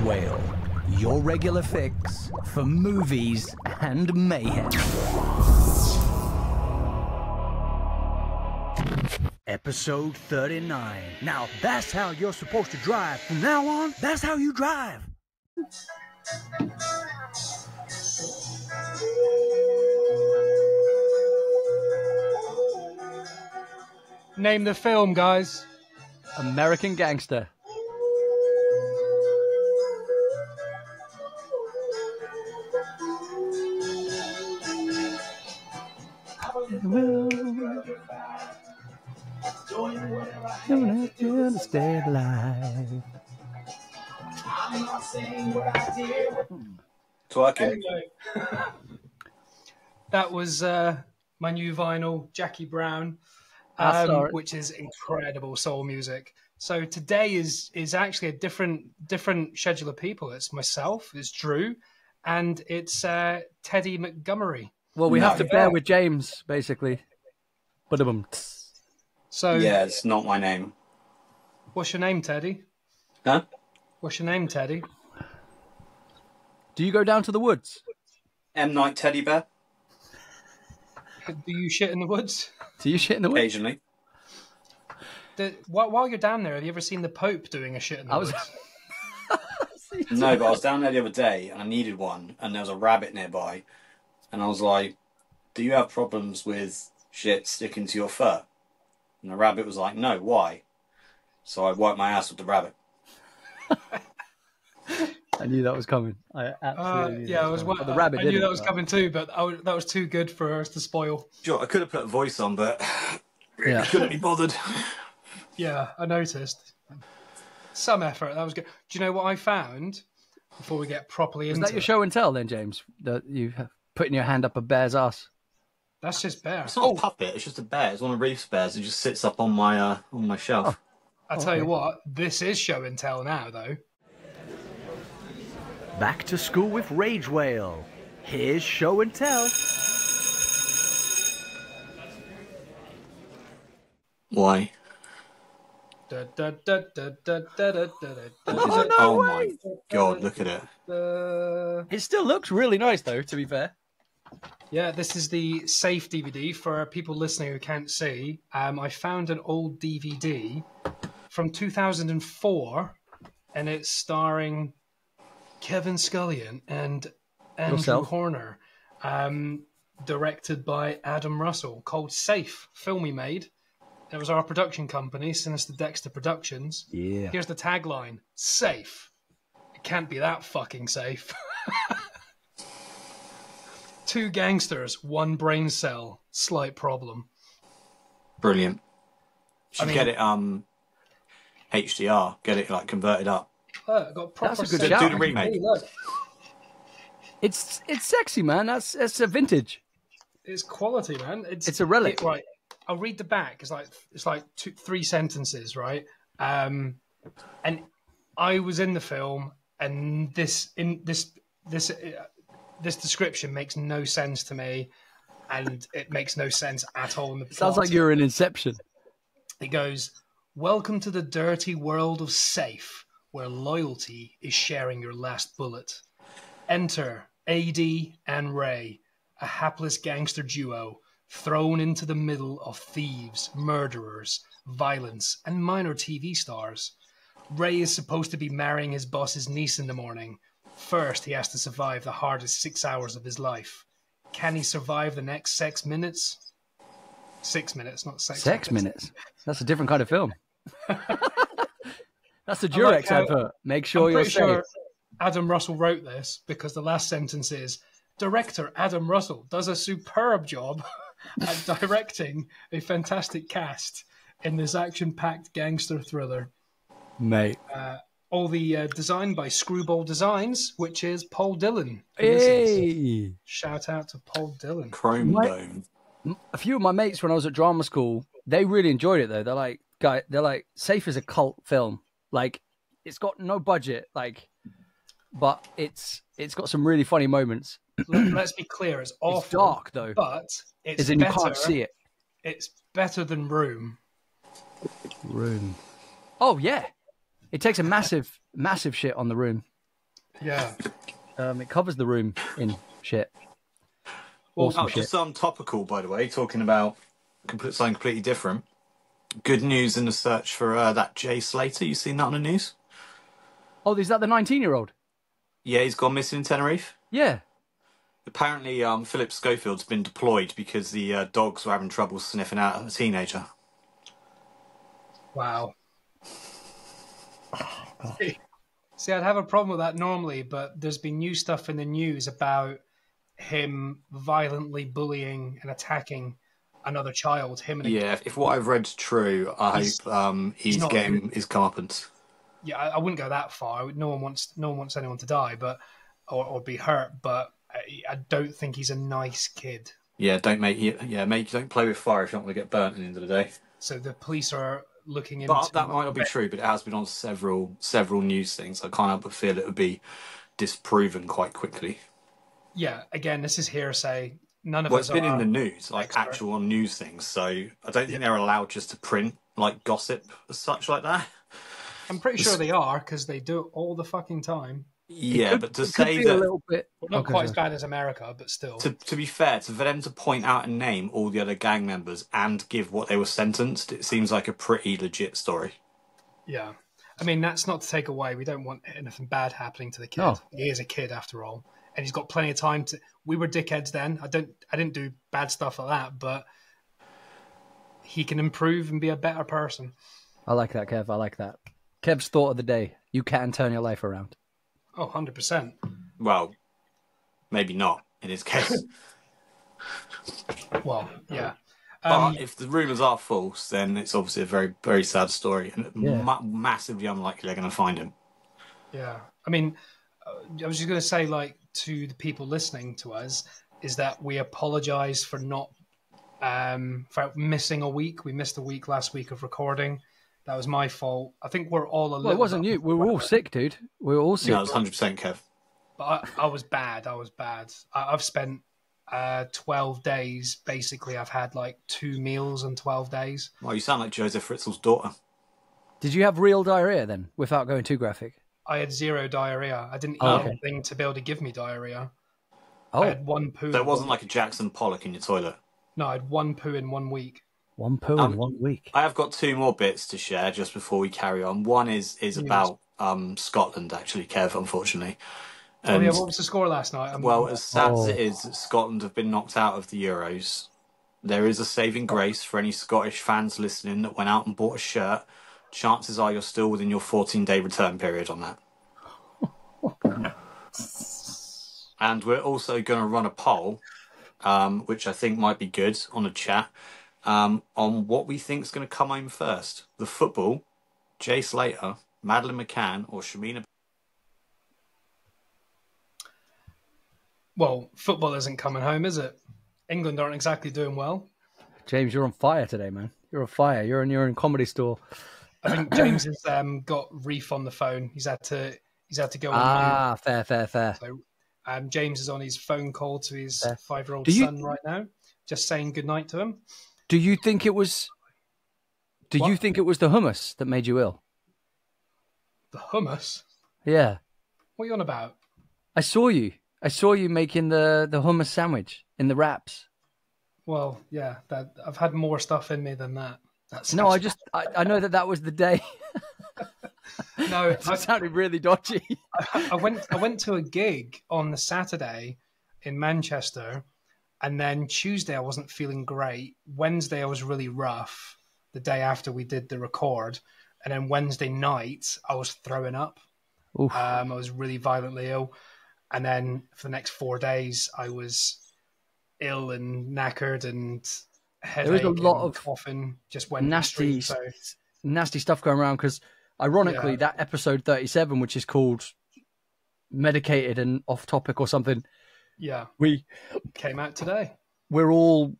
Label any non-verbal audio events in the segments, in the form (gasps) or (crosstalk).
Rage Whale, your regular fix for movies and mayhem. Episode 39. Now, that's how you're supposed to drive. From now on, that's how you drive. Name the film, guys. American Gangster. Stay alive. Twerking. That was uh, my new vinyl, Jackie Brown, um, which is incredible soul music. So today is is actually a different different schedule of people. It's myself, it's Drew, and it's uh, Teddy Montgomery. Well, we No. have to bear with James, basically. Ba-da-bum. So, Yeah, it's not my name. What's your name, Teddy? Huh? What's your name, Teddy? Do you go down to the woods? M Night Teddy Bear. Do you shit in the woods? Do you shit in the woods? Occasionally. The, while, while you're down there, have you ever seen the Pope doing a shit in the I was- woods? (laughs) No, but I was down there the other day and I needed one, and there was a rabbit nearby, and I was like, "Do you have problems with shit sticking to your fur?" And the rabbit was like, "No, why?" So I wiped my ass with the rabbit. I knew that was coming. I absolutely Uh, yeah, I was. coming. wa- the rabbit I knew that was but- coming too, but I, was- that was too good for us to spoil. Sure, I could have put a voice on, but Yeah. couldn't be bothered. Yeah, I noticed. Some effort. That was good. Do you know what I found before we get properly Was into that your it? show and tell then, James? That you have putting your hand up a bear's ass? That's just bear. It's not a puppet. It's just a bear. It's one of Reef's bears. It just sits up on my uh, on my shelf. I tell you what, this is show and tell now, though. Back to school with Rage Whale. Here's show and tell. Why? Da, da, da, da, da, da, da, da, da, Is it? Oh my god! Look at it. It still looks really nice, though. To be fair. Yeah, this is the safe DVD for people listening who can't see. Um, I found an old DVD from 2004, and it's starring Kevin Scullion and Andrew Yourself. Horner, um, directed by Adam Russell, called Safe, film we made. It was our production company, Sinister Dexter Productions. Yeah. Here's the tagline Safe. It can't be that fucking safe. (laughs) Two gangsters, one brain cell. Slight problem. Brilliant. Should I mean- get it um HDR. Get it like converted up. Look, got proper That's a good shout. Do the remake. Hey, It's it's sexy, man. That's it's a vintage. it's quality, man. It's It's a relic. it- right. I'll read the back. It's like it's like two, three sentences, right? Um, and I was in the film, and this in this this uh, this description makes no sense to me, and it makes no sense at all in the plot. Sounds like you're in Inception. It goes, Welcome to the dirty world of safe, where loyalty is sharing your last bullet. Enter AD and Ray, a hapless gangster duo thrown into the middle of thieves, murderers, violence, and minor TV stars. Ray is supposed to be marrying his boss's niece in the morning. First, he has to survive the hardest six hours of his life. Can he survive the next six minutes? Six minutes, not sex. Sex seconds. minutes. That's a different kind of film. (laughs) That's the I like Durex how- advert. Make sure I'm you're safe. sure Adam Russell wrote this because the last sentence is Director Adam Russell does a superb job (laughs) at directing a fantastic cast in this action packed gangster thriller. Mate. All the uh, design by Screwball Designs, which is Paul Dillon. Hey. Shout out to Paul Dillon. Chrome What? dome. A few of my mates when I was at drama school, they really enjoyed it though. They're like, guy, they're like, Safe is a cult film. Like, it's got no budget, like, but it's it's got some really funny moments. Let, us be clear, it's (clears throat) awful. It's dark though, But it's as in you can't see it. It's better than Room. Room. Oh yeah, it takes a massive, massive shit on the room. Yeah. Um, it covers the room in shit. Well, Awesome Oh, shit. just um, topical, by the way, talking about complete, something completely different. Good news in the search for uh, that Jay Slater. You seen that on the news? Oh, is that the 19 year old? Yeah, he's gone missing in Tenerife. Yeah. Apparently, um, Philip Schofield's been deployed because the uh, dogs were having trouble sniffing out a teenager. Wow. See, I'd have a problem with that normally, but there's been new stuff in the news about him violently bullying and attacking another child. Him and a, Yeah, if, what I've read's true, I He's- hope um, he's, not getting his comeuppance. yeah, I, I wouldn't go that far. I would- No one wants, no one wants anyone to die, but or, or be hurt. But I, I don't think he's a nice kid. Yeah, don't make yeah make don't play with fire if you don't want to get burnt at the end of the day. So the police are looking into. But that might not be true. But it has been on several several news things. I can't help but feel it would be disproven quite quickly. Yeah, again, this is hearsay. None of Well, us it's been are. in the news, like expert. actual on news things. So I don't think they're allowed just to print like gossip as such like that. I'm pretty sure they are because they do it all the fucking time. Yeah, but to say be a that little bit. Well, not oh, Okay, quite as bad as America, but still. to, to be fair, to for them to point out and name all the other gang members and give what they were sentenced, it seems like a pretty legit story. Yeah. I mean, that's not to take away. We don't want anything bad happening to the kid. No. He is a kid after all, and he's got plenty of time to. We were dickheads then. I don't. I didn't do bad stuff like that, but he can improve and be a better person. I like that, Kev. I like that. Kev's thought of the day. You can turn your life around. Oh, 100 percent. Well, maybe not in his case. (laughs) Well, yeah. but Um, if the rumours are false, then it's obviously a very, very sad story and Yeah. ma- massively unlikely they're going to find him. Yeah, I mean, uh, I was just going to say, like, to the people listening to us, is that we apologise for not um, for missing a week. We missed a week last week of recording. That was my fault. I think we're all a little. Well, it wasn't you. We were all sick, dude. We were all sick. No, was 100% Kev. But I, I was bad. I was bad. I, I've spent uh, twelve days. Basically, I've had like two meals in twelve days. Well, you sound like Josef Fritzl's daughter. Did you have real diarrhea then, without going too graphic? I had zero diarrhea. I didn't eat Oh, okay. anything to be able to give me diarrhea. Oh, I had one poo. There wasn't like a Jackson Pollock in your toilet. no, I had one poo in one week. one poo Um, in one week. I have got two more bits to share just before we carry on. One is is Yes. about um, Scotland, actually, Kev, unfortunately. Oh yeah, what was the score last night? I'm- well, as sad as Oh. it is Scotland have been knocked out of the Euros, there is a saving grace for any Scottish fans listening that went out and bought a shirt. Chances are you're still within your 14 day return period on that. (laughs) and we're also going to run a poll, um, which I think might be good on a chat, um, on what we think is going to come home first: the football, Jay Slater, Madeleine McCann, or Shamima. well, football isn't coming home, is it? England aren't exactly doing well. James, you're on fire today, man. You're on fire. You're in your own comedy store. I think James has um, got Reef on the phone. He's had to he's had to go mute. Ah, fair, fair, fair. So um, James is on his phone call to his Yeah. five year old Do you- son right now, just saying good night to him. Do you think it was? Do you think it was the hummus that made you ill? The hummus. Yeah, What are you on about? I saw you. I saw you making the the hummus sandwich in the wraps. Well, yeah, that I've had more stuff in me than that. That's No, I just I, I know that that was the day. (laughs) no. (laughs) it I, sounded really dodgy. I went I went to a gig on the Saturday in Manchester, and then Tuesday I wasn't feeling great. Wednesday I was really rough. The day after we did the record, and then Wednesday night I was throwing up. Um, I was really violently ill, and then for the next four days I was ill and knackered and headache. was a lot of coughing. Just went nasty, So nasty stuff going around. Because ironically, Yeah. that episode thirty-seven, which is called "Medicated and Off Topic" or something, yeah, we came out today. we're all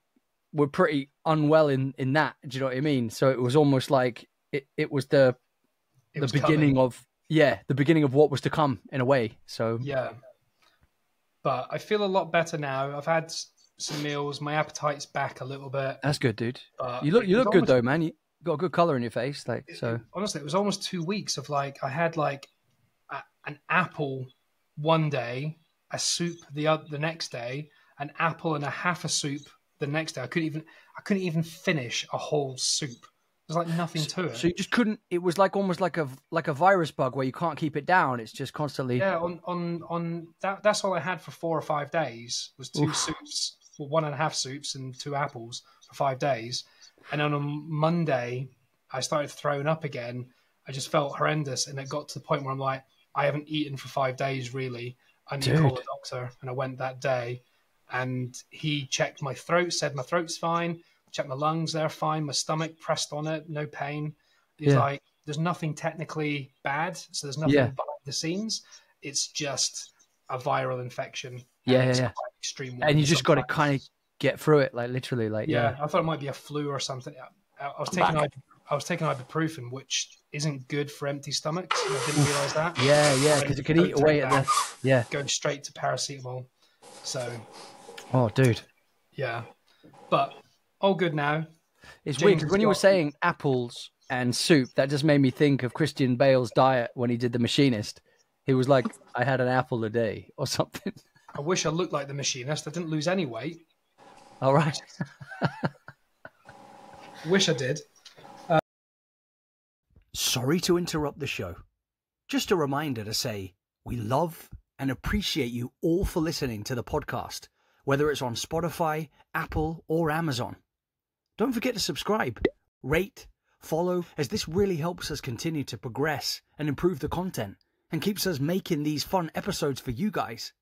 we're pretty unwell in in that. Do you know what I mean? So it was almost like it, it was the It the was beginning coming. of yeah the beginning of what was to come in a way. So Yeah. But I feel a lot better now. I've had some meals. My appetite's back a little bit. that's good, dude. But You look you look good almost- though, man. You got a good color in your face, like so. Honestly, it was almost two weeks of like I had like a, an apple one day, a soup the other, the next day, an apple and a half a soup the next day. I couldn't even I couldn't even finish a whole soup. There's like nothing to it. So you just couldn't. It was like almost like a like a virus bug where you can't keep it down. It's just constantly. yeah, on on on that that's all I had for four or five days was two soups, well, one and a half soups and two apples for five days. And on a Monday, I started throwing up again. I just felt horrendous, and it got to the point where I'm like, I haven't eaten for five days really. I need to call a doctor, and I went that day, and he checked my throat, said my throat's fine, checked my lungs, they're fine, my stomach pressed on it, no pain. He's Yeah. like, there's nothing technically bad, so there's nothing Yeah. behind the scenes. It's just a viral infection. Yeah, yeah, yeah. Extreme and you just got to kind of get through it, like literally, like Yeah, yeah. I thought it might be a flu or something. I, I was taking back. I was taking ibuprofen, which isn't good for empty stomachs. I didn't realize that. Yeah, yeah, because it can eat away at that. the. Yeah. Going straight to paracetamol. So Oh, dude, yeah, but all good now. it's James weird 'cause has when you were saying apples and soup, that just made me think of Christian Bale's diet when he did The Machinist. He was like, "I had an apple a day" or something. (laughs) I wish I looked like the machinist. I didn't lose any weight. All right. (laughs) Wish I did. Uh, Sorry to interrupt the show. Just a reminder to say we love and appreciate you all for listening to the podcast, whether it's on Spotify, Apple, or Amazon. Don't forget to subscribe, rate, follow, as this really helps us continue to progress and improve the content and keeps us making these fun episodes for you guys.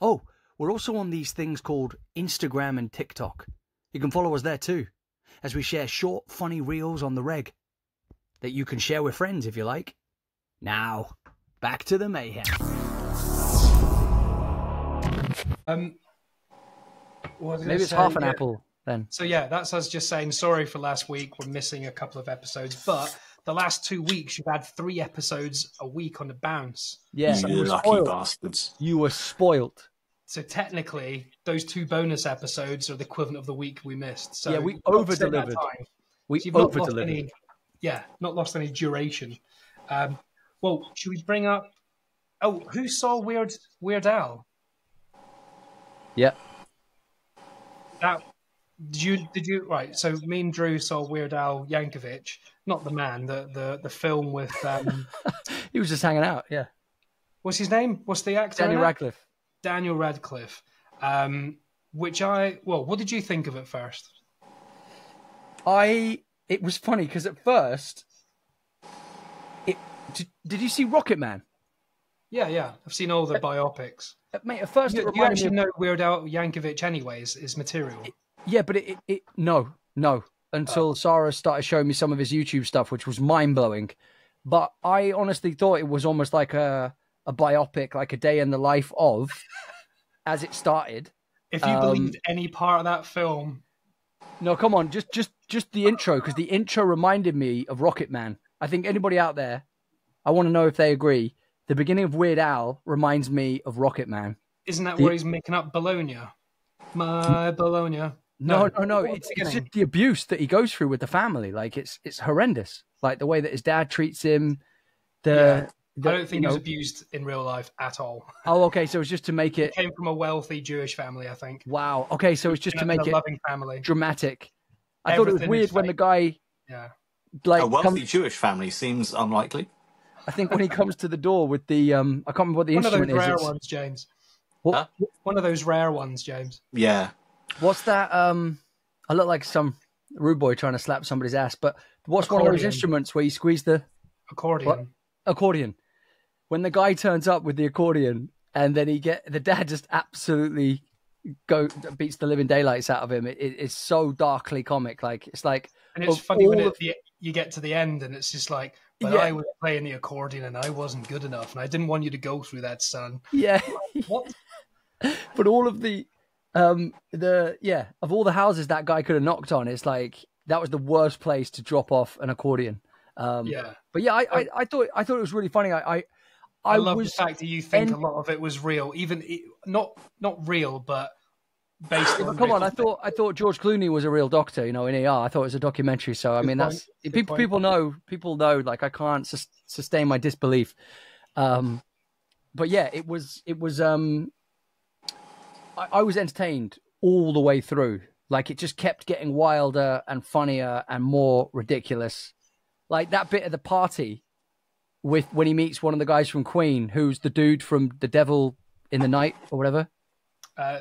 Oh, we're also on these things called Instagram and TikTok. You can follow us there too, as we share short, funny reels on the reg that you can share with friends if you like. Now, back to the mayhem. Um, what was I gonna Maybe it's say? half an Yeah. apple then. So yeah, that's us just saying sorry for last week. We're missing a couple of episodes, but the last two weeks you've had three episodes a week on the bounce. Yeah, you you were lucky spoiled. bastards. You were spoilt. So technically, those two bonus episodes are the equivalent of the week we missed. So Yeah, we you've got to take that over-delivered. We So over delivered. Yeah, not lost any duration. Um, well, should we bring up? Oh, who saw Weird Weird Al? Yeah. That did you did you right? So me and Drew saw Weird Al Yankovic, not the man, the the the film with um, (laughs) He was just hanging out. Yeah. what's his name? What's the actor? Daniel? Radcliffe. Daniel Radcliffe. Um, which I well, what did you think of it first? I. It was funny because at first, it. Did, did you see Rocket Man? Yeah, yeah, I've seen all the biopics. Mate, at first it You, you actually know Weird Al Yankovic, anyways, is material. Yeah, but it, it, it. No, no. Until Sarah started showing me some of his YouTube stuff, which was mind blowing. But I honestly thought it was almost like a a biopic, like a day in the life of, (laughs) as it started. If you Um, believed any part of that film, No, come on, just just just the intro because the intro reminded me of Rocket Man. I think anybody out there, I want to know if they agree. The beginning of Weird Al reminds me of Rocket Man. isn't that The- where he's making up Bologna? My Bologna. No, no, no. What It's, it's just the abuse that he goes through with the family. Like it's it's horrendous. Like the way that his dad treats him. The, Yeah. the- I don't think you he was know- abused in real life at all. Oh, okay. So it's just to make it. Came from a wealthy Jewish family, I think. Wow. Okay, so it's just to And a make it loving family. dramatic. I thought it was weird is when the guy Yeah. like A wealthy comes, Jewish family seems unlikely. I think when he comes to the door with the um I can't remember what the instance is. One of those instrument is. rare ones, James. What, One of those rare ones, James. Yeah. What's that? Um, I look like some rude boy trying to slap somebody's ass. But what's one of those instruments where you squeeze the Accordion. What? accordion? When the guy turns up with the accordion, and then he get the dad just absolutely go beats the living daylights out of him. It, it, it's so darkly comic. Like it's like And it's funny when it, the, you get to the end and it's just like, but Yeah. I was playing the accordion and I wasn't good enough and I didn't want you to go through that, son. yeah. What? (laughs) but all of the um the yeah of all the houses that guy could have knocked on, it's like that was the worst place to drop off an accordion. Um, Yeah. But yeah, I, I, I thought I thought it was really funny. I I, Oh. I, love was the fact that you think en- a lot of it was real, even not not real, but based on. come on. I thought I thought George Clooney was a real doctor. You know, in ER. I thought it was a documentary. So I Good mean, point. that's Good people. point. People know. People know. Like I can't sus- sustain my disbelief. Um, but yeah, it was it was um I, I was entertained all the way through. Like it just kept getting wilder and funnier and more ridiculous. Like that bit of the party with when he meets one of the guys from Queen, who's the dude from The Devil in the Night or whatever. Uh,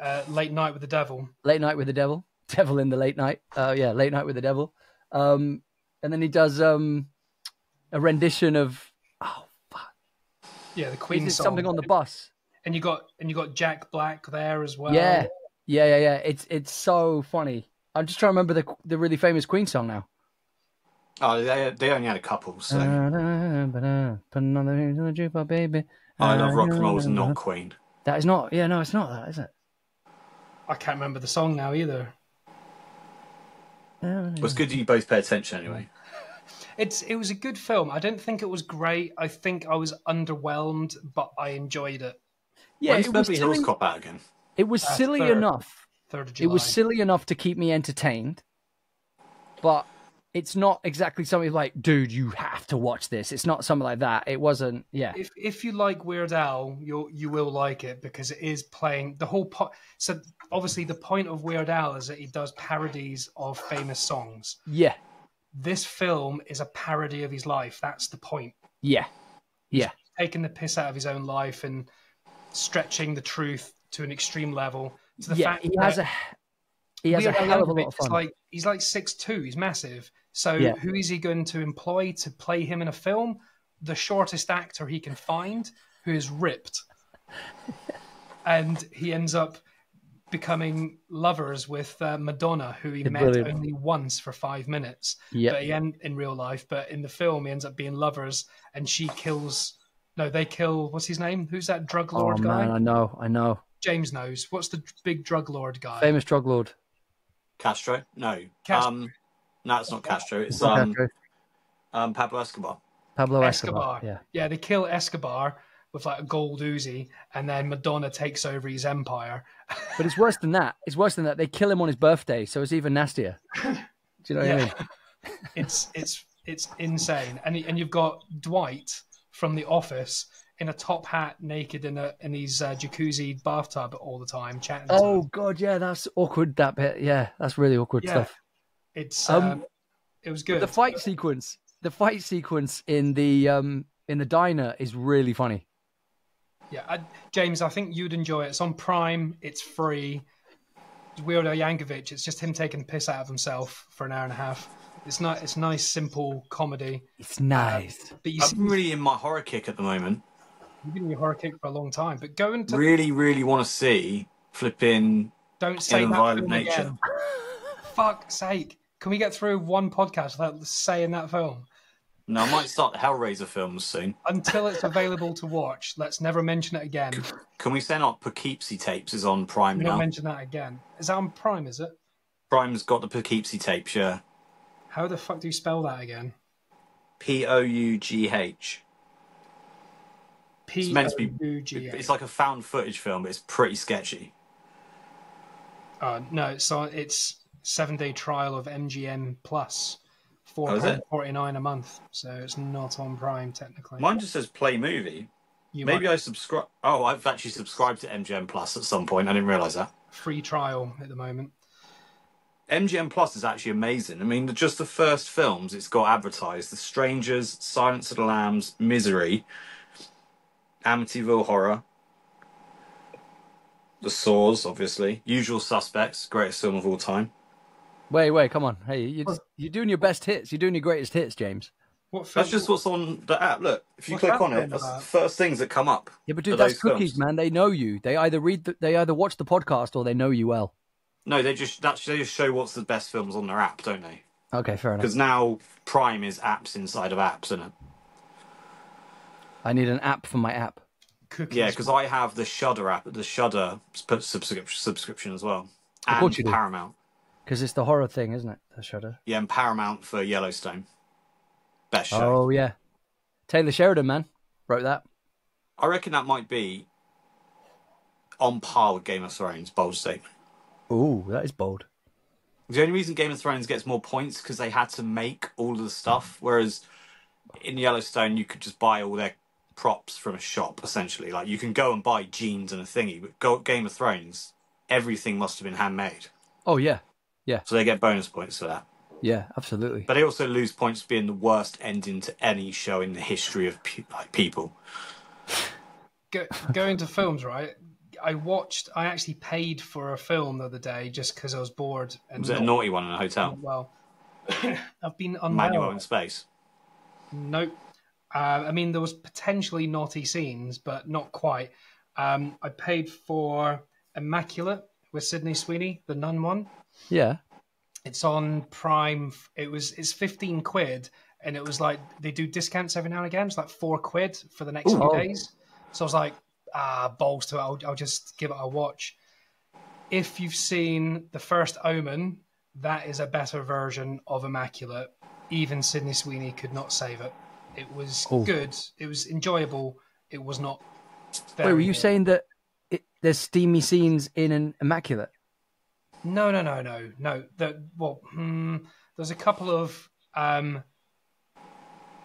uh, Late Night with the Devil. Late Night with the Devil. Devil in the Late Night. Uh, yeah, Late Night with the Devil. Um, and then he does um, a rendition of oh fuck, Yeah, the he Queen did song. something on the bus. And you got and you got Jack Black there as well. Yeah, yeah, yeah, yeah. It's it's so funny. I'm just trying to remember the the really famous Queen song now. Oh, they, they only had a couple, so Put another in the jukebox, baby. I love rock and roll is not Queen. That is not. Yeah, no, it's not that, is it? I can't remember the song now either. Well, it's good that you both pay attention anyway. It's it was a good film. I didn't think it was great. I think I was underwhelmed, but I enjoyed it. Yeah, When's it was Beverly Hills silly, Cop out again? it was Uh, silly third. enough. Third of It was silly enough to keep me entertained, but it's not exactly something like, dude, you have to watch this. It's not something like that. It wasn't. Yeah, If if you like Weird Al, you you will like it because it is playing the whole po- So obviously, the point of Weird Al is that he does parodies of famous songs. yeah, This film is a parody of his life. That's the point. yeah, yeah. Taking the piss out of his own life and stretching the truth to an extreme level. To the yeah, fact he has a he has a hell of a lot of fun. Like he's like six two. He's massive. So Yeah. who is he going to employ to play him in a film? The shortest actor he can find, who is ripped, (laughs) and he ends up becoming lovers with uh, Madonna, who he met only once for five minutes. Yeah. But he end, in real life, but in the film, he ends up being lovers, and she kills. No, they kill. What's his name? Who's that drug oh lord guy? man, I know, I know. James knows. What's the big drug lord guy? Famous drug lord. Castro? No. Castro. Um, no, it's not Castro. It's Not um, Castro. um, Pablo Escobar. Pablo Escobar. Escobar. Yeah. Yeah, they kill Escobar with like a gold Uzi, and then Madonna takes over his empire. (laughs) But it's worse than that. It's worse than that. They kill him on his birthday, so it's even nastier. Do you know what I mean? It's it's it's insane, and and you've got Dwight from The Office in a top hat, naked in a in his uh, jacuzzi bathtub all the time, chatting. Oh god, yeah, that's awkward. That bit, yeah, that's really awkward Yeah. stuff. it's um, um, it was good. The fight sequence, the fight sequence in the um in the diner is really funny. Yeah, I, James, I think you'd enjoy it. It's on Prime. It's free. Weird Al Yankovic. It's just him taking the piss out of himself for an hour and a half. It's not. It's nice, simple comedy. It's nice. Um, but you see, I'm really in my horror kick at the moment. you've been in your horror kick for a long time. But go into Really, really want to see flipping don't say in that violent film nature. again. (laughs) Fuck's sake! Can we get through one podcast without saying that film? No, I might start the Hellraiser films soon. Until it's available to watch, let's never mention it again. Can we send out Poughkeepsie tapes is on Prime We don't now? mention that again. Is that on Prime? Is it? Prime's got the Poughkeepsie tapes, yeah. How the fuck do you spell that again? P O U G H. P meant to be- O U G A. It's like a found footage film, but it's pretty sketchy. Uh, no, so it's seven day trial of MGM Plus, four Oh, is it? forty nine a month. So it's not on Prime technically. Mine just says play movie. you Maybe might I subscribe. Oh, I've actually subscribed to MGM Plus at some point. I didn't realize that. free trial at the moment. MGM Plus is actually amazing. I mean, just the first films it's got advertised: The Strangers, Silence of the Lambs, Misery, Amityville Horror, The Saws, obviously, Usual Suspects, greatest film of all time. Wait, wait, come on. Hey, you, you're doing your best hits. You're doing your greatest hits, James. What film? That's just what's on the app. Look, if you What's click that on it, film that's about? the first things that come up. Yeah, but are dude, that's those cookies, films. man. They know you. They either read, the, they either watch the podcast or they know you well. No, they just that's they just show what's the best films on their app, don't they? Okay, fair enough. Because now Prime is apps inside of apps, isn't it? I need an app for my app. Cookies. Yeah, because I have the Shudder app, the Shudder subscription subscription as well, Of course and you do. Paramount. Because it's the horror thing, isn't it? The Shudder. Yeah, and Paramount for Yellowstone. Best show. Oh yeah, Taylor Sheridan, man, wrote that. I reckon that might be on par with Game of Thrones. Bold statement. Ooh, that is bold. The only reason Game of Thrones gets more points because they had to make all of the stuff, whereas in Yellowstone you could just buy all their props from a shop essentially. Like you can go and buy jeans and a thingy, but go, Game of Thrones, everything must have been handmade, Oh yeah, yeah. so they get bonus points for that. yeah, absolutely. But they also lose points for being the worst ending to any show in the history of pe- like people. Go, going to films, right? I watched. I actually paid for a film the other day just because I was bored and Was it a naughty one in a hotel? well. (laughs) I've been unwell. Manual in space. Nope. Uh, I mean, there was potentially naughty scenes, but not quite. Um, I paid for Immaculate with Sydney Sweeney, the nun one. Yeah. It's on Prime. It was it's fifteen quid, and it was like they do discounts every now and again. It's like four quid for the next Ooh. few Oh. days. So I was like, ah, balls to it. I'll, I'll just give it a watch. If you've seen the first Omen, that is a better version of Immaculate. Even Sydney Sweeney could not save it. It was Oh. good. It was enjoyable. It was not. Wait, were you good. saying that it, there's steamy scenes in an immaculate? No, no, no, no, no. The, well, hmm, there's a couple of um,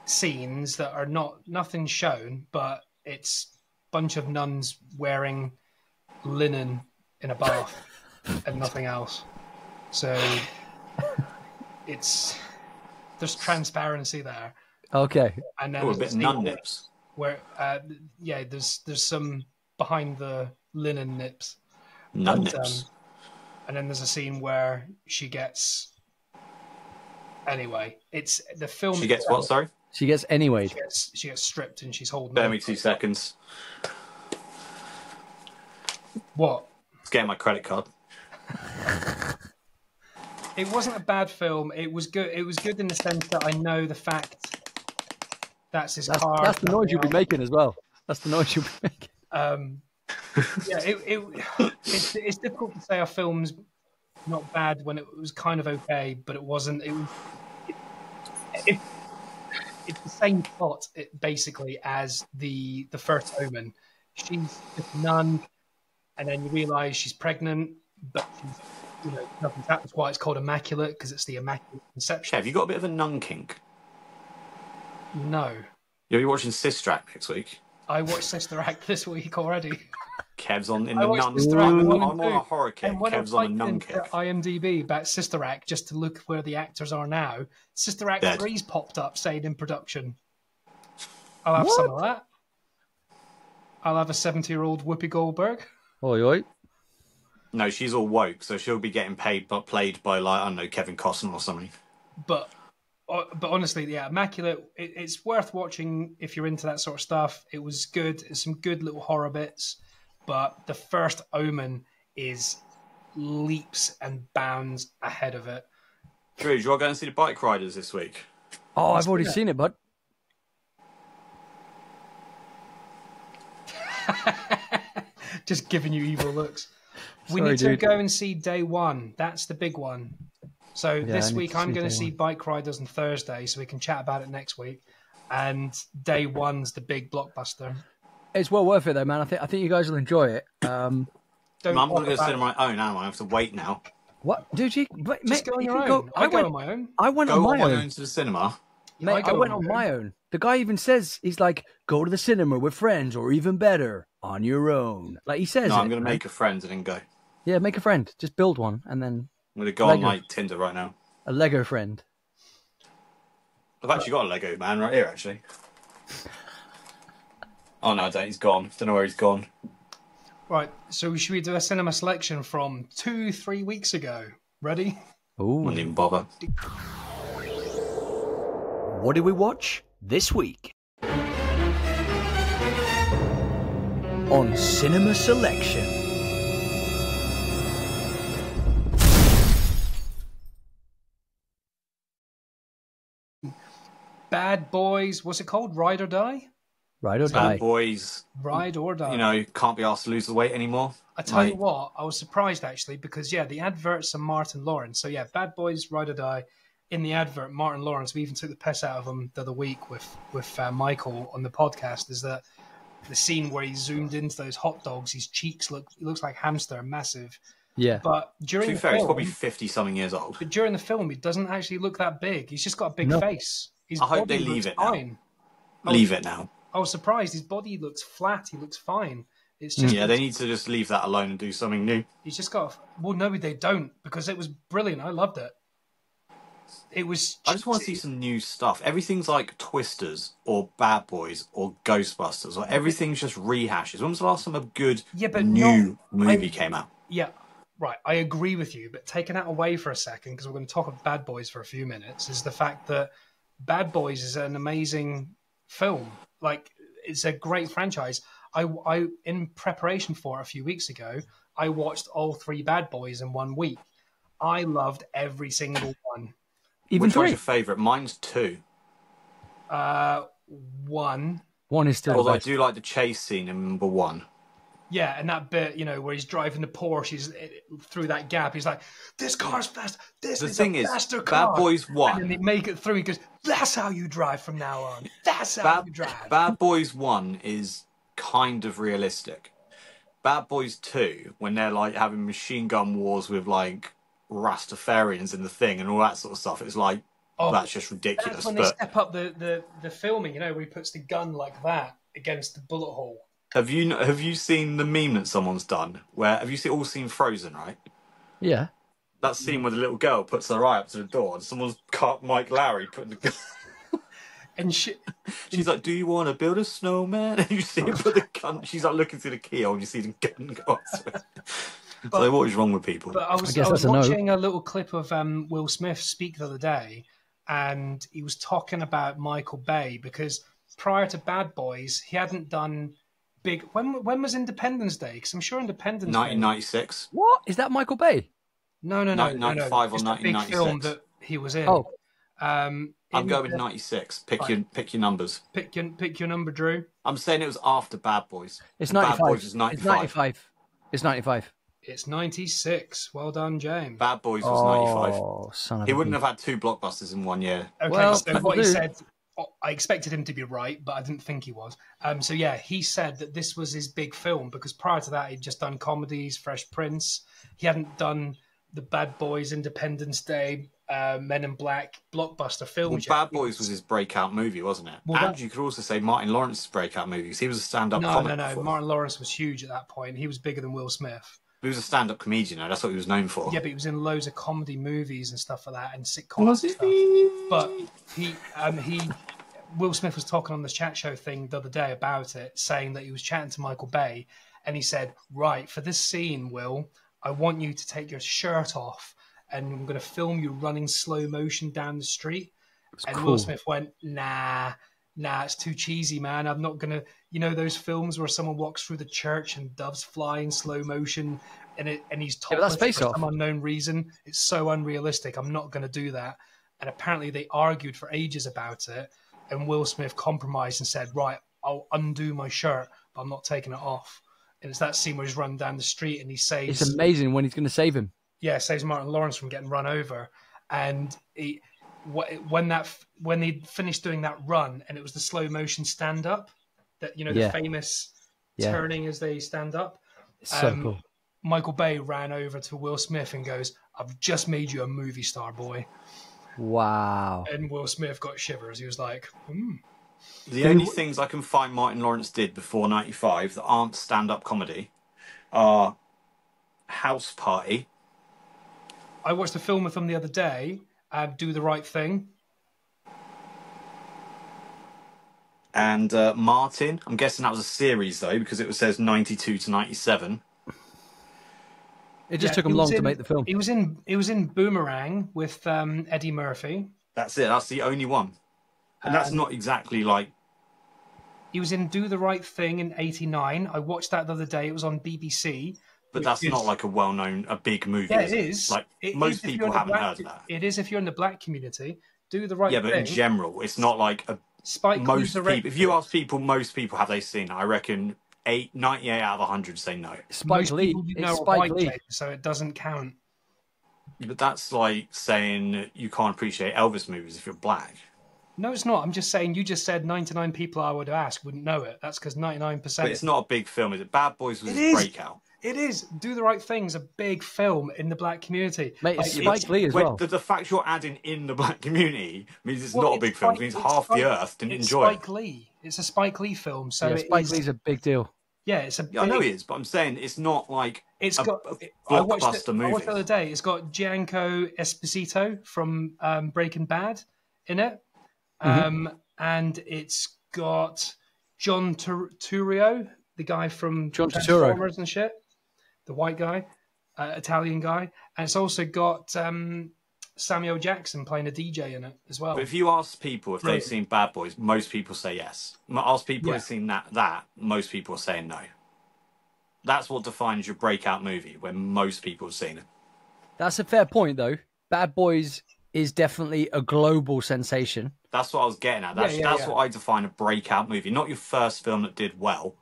scenes that are not nothing shown, but it's bunch of nuns wearing linen in a bath and nothing else. So it's there's transparency there, Okay. and then Oh, a there's bit scene nun where- nips. Where, uh, yeah, there's there's some behind the linen nips. Nun But, nips. um, and then there's a scene where she gets. Anyway, it's the film. she gets what? Sorry. She gets anyway. She gets, she gets stripped and she's holding. Bear me two seconds. What? Let's get my credit card. (laughs) It wasn't a bad film. It was good. It was good in the sense that I know the fact. That's his That's, car. that's the noise you'll be making as well. That's the noise you'll be making. Um, yeah, it, it, it's, it's difficult to say a film's not bad when it was kind of okay, but it wasn't. It was. It, it, it's the same plot, it, basically, as the the first Omen. She's just a nun, and then you realise she's pregnant, but she's, you know, nothing's happened. That's why it's called Immaculate because it's the Immaculate Conception. Have you got a bit of a nun kink. No, You'll be watching Sister Act next week. I watched Sister Act this week already. (laughs) Kev's on in I the watched nun. Sister Act I'm, one I'm and on a two. horror kick. And when Kev's I on a typed nun into kick. IMDb about Sister Act just to look where the actors are now, Sister Act Dead. 3's popped up saying in production. I'll have some of that. I'll have a 70 year old Whoopi Goldberg. Oi, oi. No, she's all woke, so she'll be getting paid, but played by like I don't know Kevin Costner or something. But uh, but honestly, yeah, Immaculate, it, it's worth watching if you're into that sort of stuff. It was good. It's some good little horror bits. But the first Omen is leaps and bounds ahead of it. Drew, do you want to go and see the bike riders this week? Oh, I've already that. seen it, bud. (laughs) just giving you evil looks. we Sorry, need to dude. go and see day one. That's the big one. So I this week I'm see going to see one. Bike Riders on Thursday, so we can chat about it next week. And day one's the big blockbuster. It's well worth it though, man. I think I think you guys will enjoy it. Um, Don't I'm not going to about sit on my own, am I? I have to wait now. what, dude? You, but, Just mate, go on you your can own. go- I, go went, on my own. I went Go on on my own. own to the cinema. Mate, I, go went on on my my own. The guy even says he's like, go to the cinema with friends, or even better, on your own. Like he says, No, it, I'm going to make a friend and then go. Yeah, make a friend. Just build one, and then I'm going to go on Lego. like Tinder right now. a Lego friend. I've actually got a Lego man right here, actually. (laughs) Oh no, I don't. He's gone. Don't know where he's gone. Right, so we should we do a cinema selection from two, three weeks ago? Ready? Ooh, Wouldn't even bother. What did we watch this week? On Cinema Selection. Bad Boys, what's it called? Ride or Die? Ride or Bad die. boys, Ride or Die. you know, you can't be asked to lose the weight anymore. I tell you what, I was surprised actually because yeah, the adverts are Martin Lawrence. So yeah, Bad Boys, Ride or Die. In the advert, Martin Lawrence. We even took the piss out of him the other week with with uh, Michael on the podcast. Is that the scene where he zoomed into those hot dogs? His cheeks look he looks like hamster, massive. Yeah, But To during be the fair, he's probably fifty something years old. but during the film, he doesn't actually look that big. He's just got a big No. face. His I hope they leave looks it now. fine. Leave it now. I was surprised. His body looks flat. He looks fine. It's just Yeah, they need to just leave that alone and do something new. he's just got. Well, no, they don't because it was brilliant. I loved it. It was. I just want to see some new stuff. Everything's like Twisters or Bad Boys or Ghostbusters or everything's just rehashes. When was the last time a good Yeah, but new no, movie I- came out? Yeah, right. I agree with you, but taking that away for a second, because we're going to talk about Bad Boys for a few minutes, is the fact that Bad Boys is an amazing film. Like, it's a great franchise. I, I, in preparation for it a few weeks ago, I watched all three Bad Boys in one week. I loved every single one. Even Which one's three. your favourite? Mine's two. Uh, one, One is still the Although I do like the chase scene in number one. Yeah, and that bit, you know, where he's driving the Porsche, he's eh, through that gap. He's like, "This car's fast. This The is thing a is, faster Bad car." Boys And one. then they make it through. He goes, "That's how you drive from now on. That's how Bad, you drive." Bad Boys 1 is kind of realistic. Bad Boys 2, when they're like having machine gun wars with like Rastafarians in the thing and all that sort of stuff, it's like, Oh, that's just That's ridiculous. when they But step up the, the, the filming. You know, where he puts the gun like that against the bullet hole. Have you have you seen the meme that someone's done? Where have you see, all seen Frozen, right? Yeah. That scene where the little girl puts her eye up to the door and someone's cut Mike Lowrey putting the gun. (laughs) And shit, (laughs) She's like, "Do you want to build a snowman?" (laughs) And you see him put the gun. She's like looking through the keyhole, and you see the gun go up. to like, what is wrong with people? But I was, I guess I was that's a no. watching a little clip of um, Will Smith speak the other day, and he was talking about Michael Bay because prior to Bad Boys, he hadn't done big. When when was Independence Day? Because I'm sure Independence Day. 1996. What is that? Michael Bay? No, no, no, no, no. 95 or Just big 1996. film that he was in. Oh, Um, I'm in going the- 96. Pick Right. your pick your numbers. Pick your pick your number, Drew. I'm saying it was after Bad Boys. it's Bad 95. Boys was It's 95. 95. It's 95. It's 96. Well done, James. Bad Boys was 95. Oh, son of He wouldn't bitch. have had two blockbusters in one year. Okay, Well, so what he said, I expected him to be right, but I didn't think he was. Um, so yeah, he said that this was his big film because prior to that, he'd just done comedies, Fresh Prince. He hadn't done the Bad Boys, Independence Day, uh, Men in Black, blockbuster Well, films. Bad Boys was his breakout movie, wasn't it? Well, and that- you could also say Martin Lawrence's breakout movie 'cause he was a stand-up No, no, no. before. Martin Lawrence was huge at that point. He was bigger than Will Smith. He was a stand-up comedian. Though. That's what he was known for. Yeah, but he was in loads of comedy movies and stuff like that, and sitcoms Was and he? but he um he Will Smith was talking on this chat show thing the other day about it, saying that he was chatting to Michael Bay, and he said, "Right for this scene, Will, I want you to take your shirt off, and I'm going to film you running slow motion down the street." and cool. Will Smith went, "Nah." Nah, it's too cheesy, man. I'm not gonna, you know, those films where someone walks through the church and doves fly in slow motion, and it, and he's topless Face for Off. some unknown reason. It's so unrealistic. I'm not going to do that. And apparently, they argued for ages about it. And Will Smith compromised and said, "Right, I'll undo my shirt, but I'm not taking it off." And it's that scene where he's running down the street and he saves, It's amazing when he's going to save him. yeah, saves Martin Lawrence from getting run over. And he, when that when they finished doing that run, and it was the slow motion stand up, that you know Yeah. the famous Yeah. turning as they stand up. It's so Um, cool. Michael Bay ran over to Will Smith and goes, "I've just made you a movie star, boy." Wow. And Will Smith got shivers. He was like, hmm. The only things I can find Martin Lawrence did before '95 that aren't stand-up comedy are House Party. I watched a film with him the other day. Uh, Do the right thing. And uh, Martin, I'm guessing that was a series though, because it says 92 to 97. It just Yeah, took him long was to make the film. He was in. He was in Boomerang with um, Eddie Murphy. That's it. That's the only one. And that's Um, not exactly like. He was in Do the Right Thing in '89. I watched that the other day. It was on BBC. But that's is- not like a well-known, a big movie. Yeah, is it it? is. Like It most is people haven't black- heard of that. It is if you're in the black community. Do the right thing. Yeah, but thing. in general, it's not like a, Spike Lee most people. If you ask people, most people have they seen. I reckon eight, 98 out of 100 say no. Spike most Lee. people It's Spike Lee. James, so it doesn't count. But that's like saying you can't appreciate Elvis movies if you're black. No, it's not. I'm just saying. You just said 99 people I would ask wouldn't know it. That's because 99%. But percent it's not a big film, is it? Bad Boys was It his is. breakout. It is. Do the right thing's a big film in the black community. Mate, Like, it's it's- Spike Lee as well. The, the fact you're adding in the black community means it's well, not a big film. It means it's half Spike- the earth didn't it's enjoy Spike it. Lee. It's a Spike Lee film, so yeah, Spike is- Lee's a big deal. Yeah, it's a. Yeah, I know big- he is, but I'm saying it's not like It's a, got. a I watched, it, blockbuster I movie. watched it the other day. It's got Giancarlo Esposito from um, Breaking Bad in it, Mm-hmm. um, and it's got John Tur- Turturro, the guy from John Turturro. And shit, the white guy, uh, Italian guy, and it's also got um, Samuel Jackson playing a DJ in it as well. But if you ask people if Brilliant. they've seen Bad Boys, most people say yes. M- Ask people Yeah. who've seen that, that most people are saying no. That's what defines your breakout movie, when most people have seen it. That's a fair point, though. Bad Boys is definitely a global sensation. That's what I was getting at. That's, Yeah, yeah, that's yeah. what I define a breakout movie. Not your first film that did well,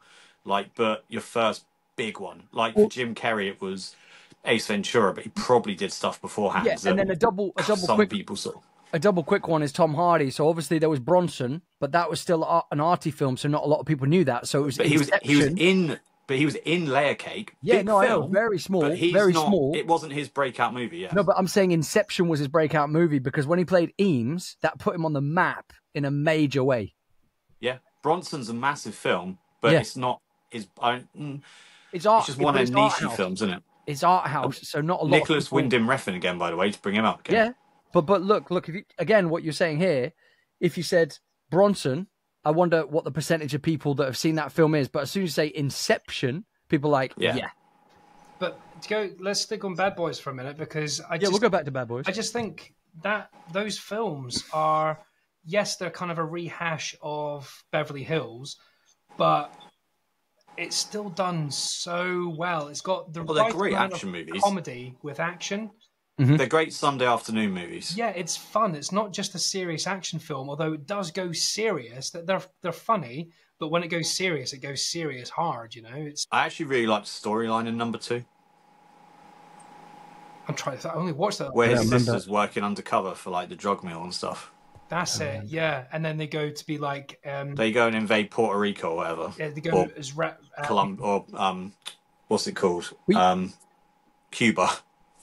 like, but your first big one. Like for Jim Carrey, it was Ace Ventura, but he probably did stuff beforehand. Yeah, and then a double, a double some quick, people saw. a double quick one is Tom Hardy. So obviously there was Bronson, but that was still an arty film, so not a lot of people knew that. So it was. But he was he was in, but he was in Layer Cake. Yeah, big no, I know, film, very small, very not, small. It wasn't his breakout movie. Yeah, No, but I'm saying Inception was his breakout movie because when he played Eames, that put him on the map in a major way. Yeah, Bronson's a massive film, but Yeah. it's not. Is I, mm, It's art. it's just one of art niche films, isn't it? It's art oh, house, so not a lot. Nicholas of people... Winding Refn again, by the way, to bring him up. Again. Yeah, but but look, look. If you, again, what you're saying here, if you said Bronson, I wonder what the percentage of people that have seen that film is. But as soon as you say Inception, people are like, Yeah. yeah, yeah. But to go, let's stick on Bad Boys for a minute because I just we'll go back to Bad Boys. I just think that those films are, yes, they're kind of a rehash of Beverly Hills, but it's still done so well. It's got the Well, right great amount action of movies. comedy with action. Mm-hmm. They're great Sunday afternoon movies. Yeah, it's fun. It's not just a serious action film, although it does go serious. That they're they're funny, but when it goes serious, it goes serious hard. You know, it's. I actually really liked the storyline in number two, I'm trying. To, I only watched that. where his sister's working undercover for like the drug mill and stuff. That's it. Yeah, and then they go to be like. Um, They go and invade Puerto Rico or whatever, yeah, they go or as ra- uh, Colum- or um, what's it called? We- Um, Cuba.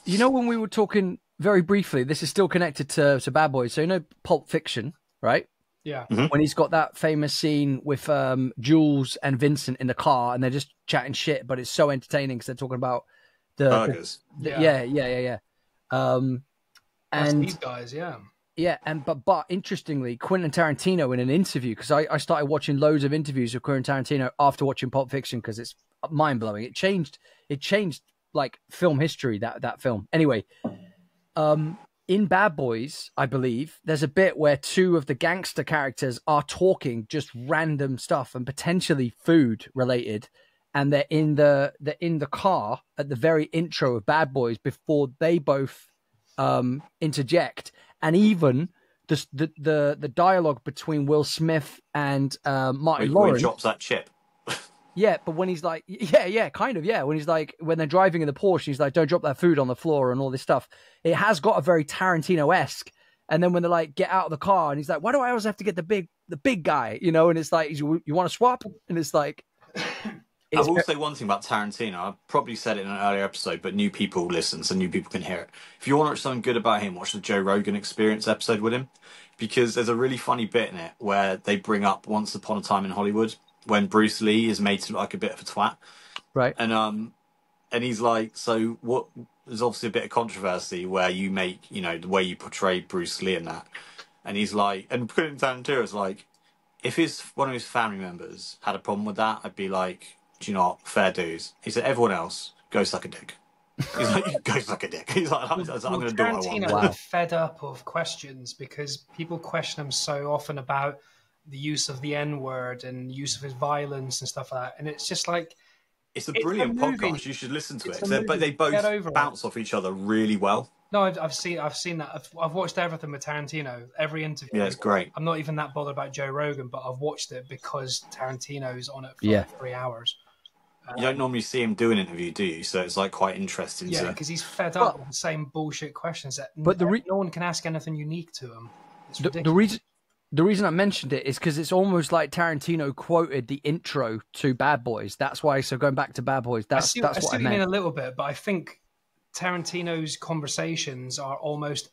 You know, when we were talking very briefly, this is still connected to, to Bad Boys. So you know, Pulp Fiction, right? Yeah. When he's got that famous scene with um, Jules and Vincent in the car, and they're just chatting shit, but it's so entertaining because they're talking about the, the- Burgers. the- Yeah. yeah, yeah, yeah, yeah. Um, That's and these guys, yeah. Yeah, and but but interestingly, Quentin Tarantino in an interview because I, I started watching loads of interviews with Quentin Tarantino after watching Pulp Fiction because it's mind blowing. It changed it changed like film history that that film. Anyway, um, in Bad Boys, I believe there's a bit where two of the gangster characters are talking just random stuff and potentially food related, and they're in the they're in the car at the very intro of Bad Boys before they both um, interject, and even the the the, the dialogue between Will Smith and um, Martin Where, where he Lawrence. drops that chip. (laughs) Yeah, but when he's like, yeah, yeah, kind of, yeah. When he's like, when they're driving in the Porsche, he's like, don't drop that food on the floor and all this stuff. It has got a very Tarantino esque. And then when they're like, get out of the car, and he's like, why do I always have to get the big, the big guy? You know, and it's like, you, you want to swap? And it's like, I will say one thing about Tarantino. I probably said it in an earlier episode, but new people listen, so new people can hear it. If you want to watch something good about him, watch the Joe Rogan Experience episode with him, because there's a really funny bit in it where they bring up Once Upon a Time in Hollywood when Bruce Lee is made to look like a bit of a twat, right. and um, and he's like, so what? There's obviously a bit of controversy where you make, you know, the way you portray Bruce Lee in that, and he's like, and Quentin Tarantino is like, if his one of his family members had a problem with that, I'd be like, do you know what, fair dues. He said, everyone else, go suck a dick. He's like, go suck a dick. (laughs) He's like, I'm, I'm going to do what I Tarantino want. Wow. fed up of questions because people question him so often about the use of the N word and use of his violence and stuff like that. And it's just like, It's a It's a brilliant movie. podcast. You should listen to It's it. a They're- movie. But they both Get over it. bounce off each other really well. no, I've, I've seen, I've seen that. I've, I've watched everything with Tarantino, every interview. Yeah, it's great. I'm not even that bothered about Joe Rogan, but I've watched it because Tarantino's on it for Yeah. like three hours. You don't normally see him do an interview, do you? So it's like quite interesting Yeah, to. because he's fed up with the same bullshit questions that But the re- no one can ask anything unique to him. The, the reason the reason I mentioned it is because it's almost like Tarantino quoted the intro to Bad Boys. That's why. So going back to Bad Boys, I that's see, that's I see what I what mean a little bit, but I think Tarantino's conversations are almost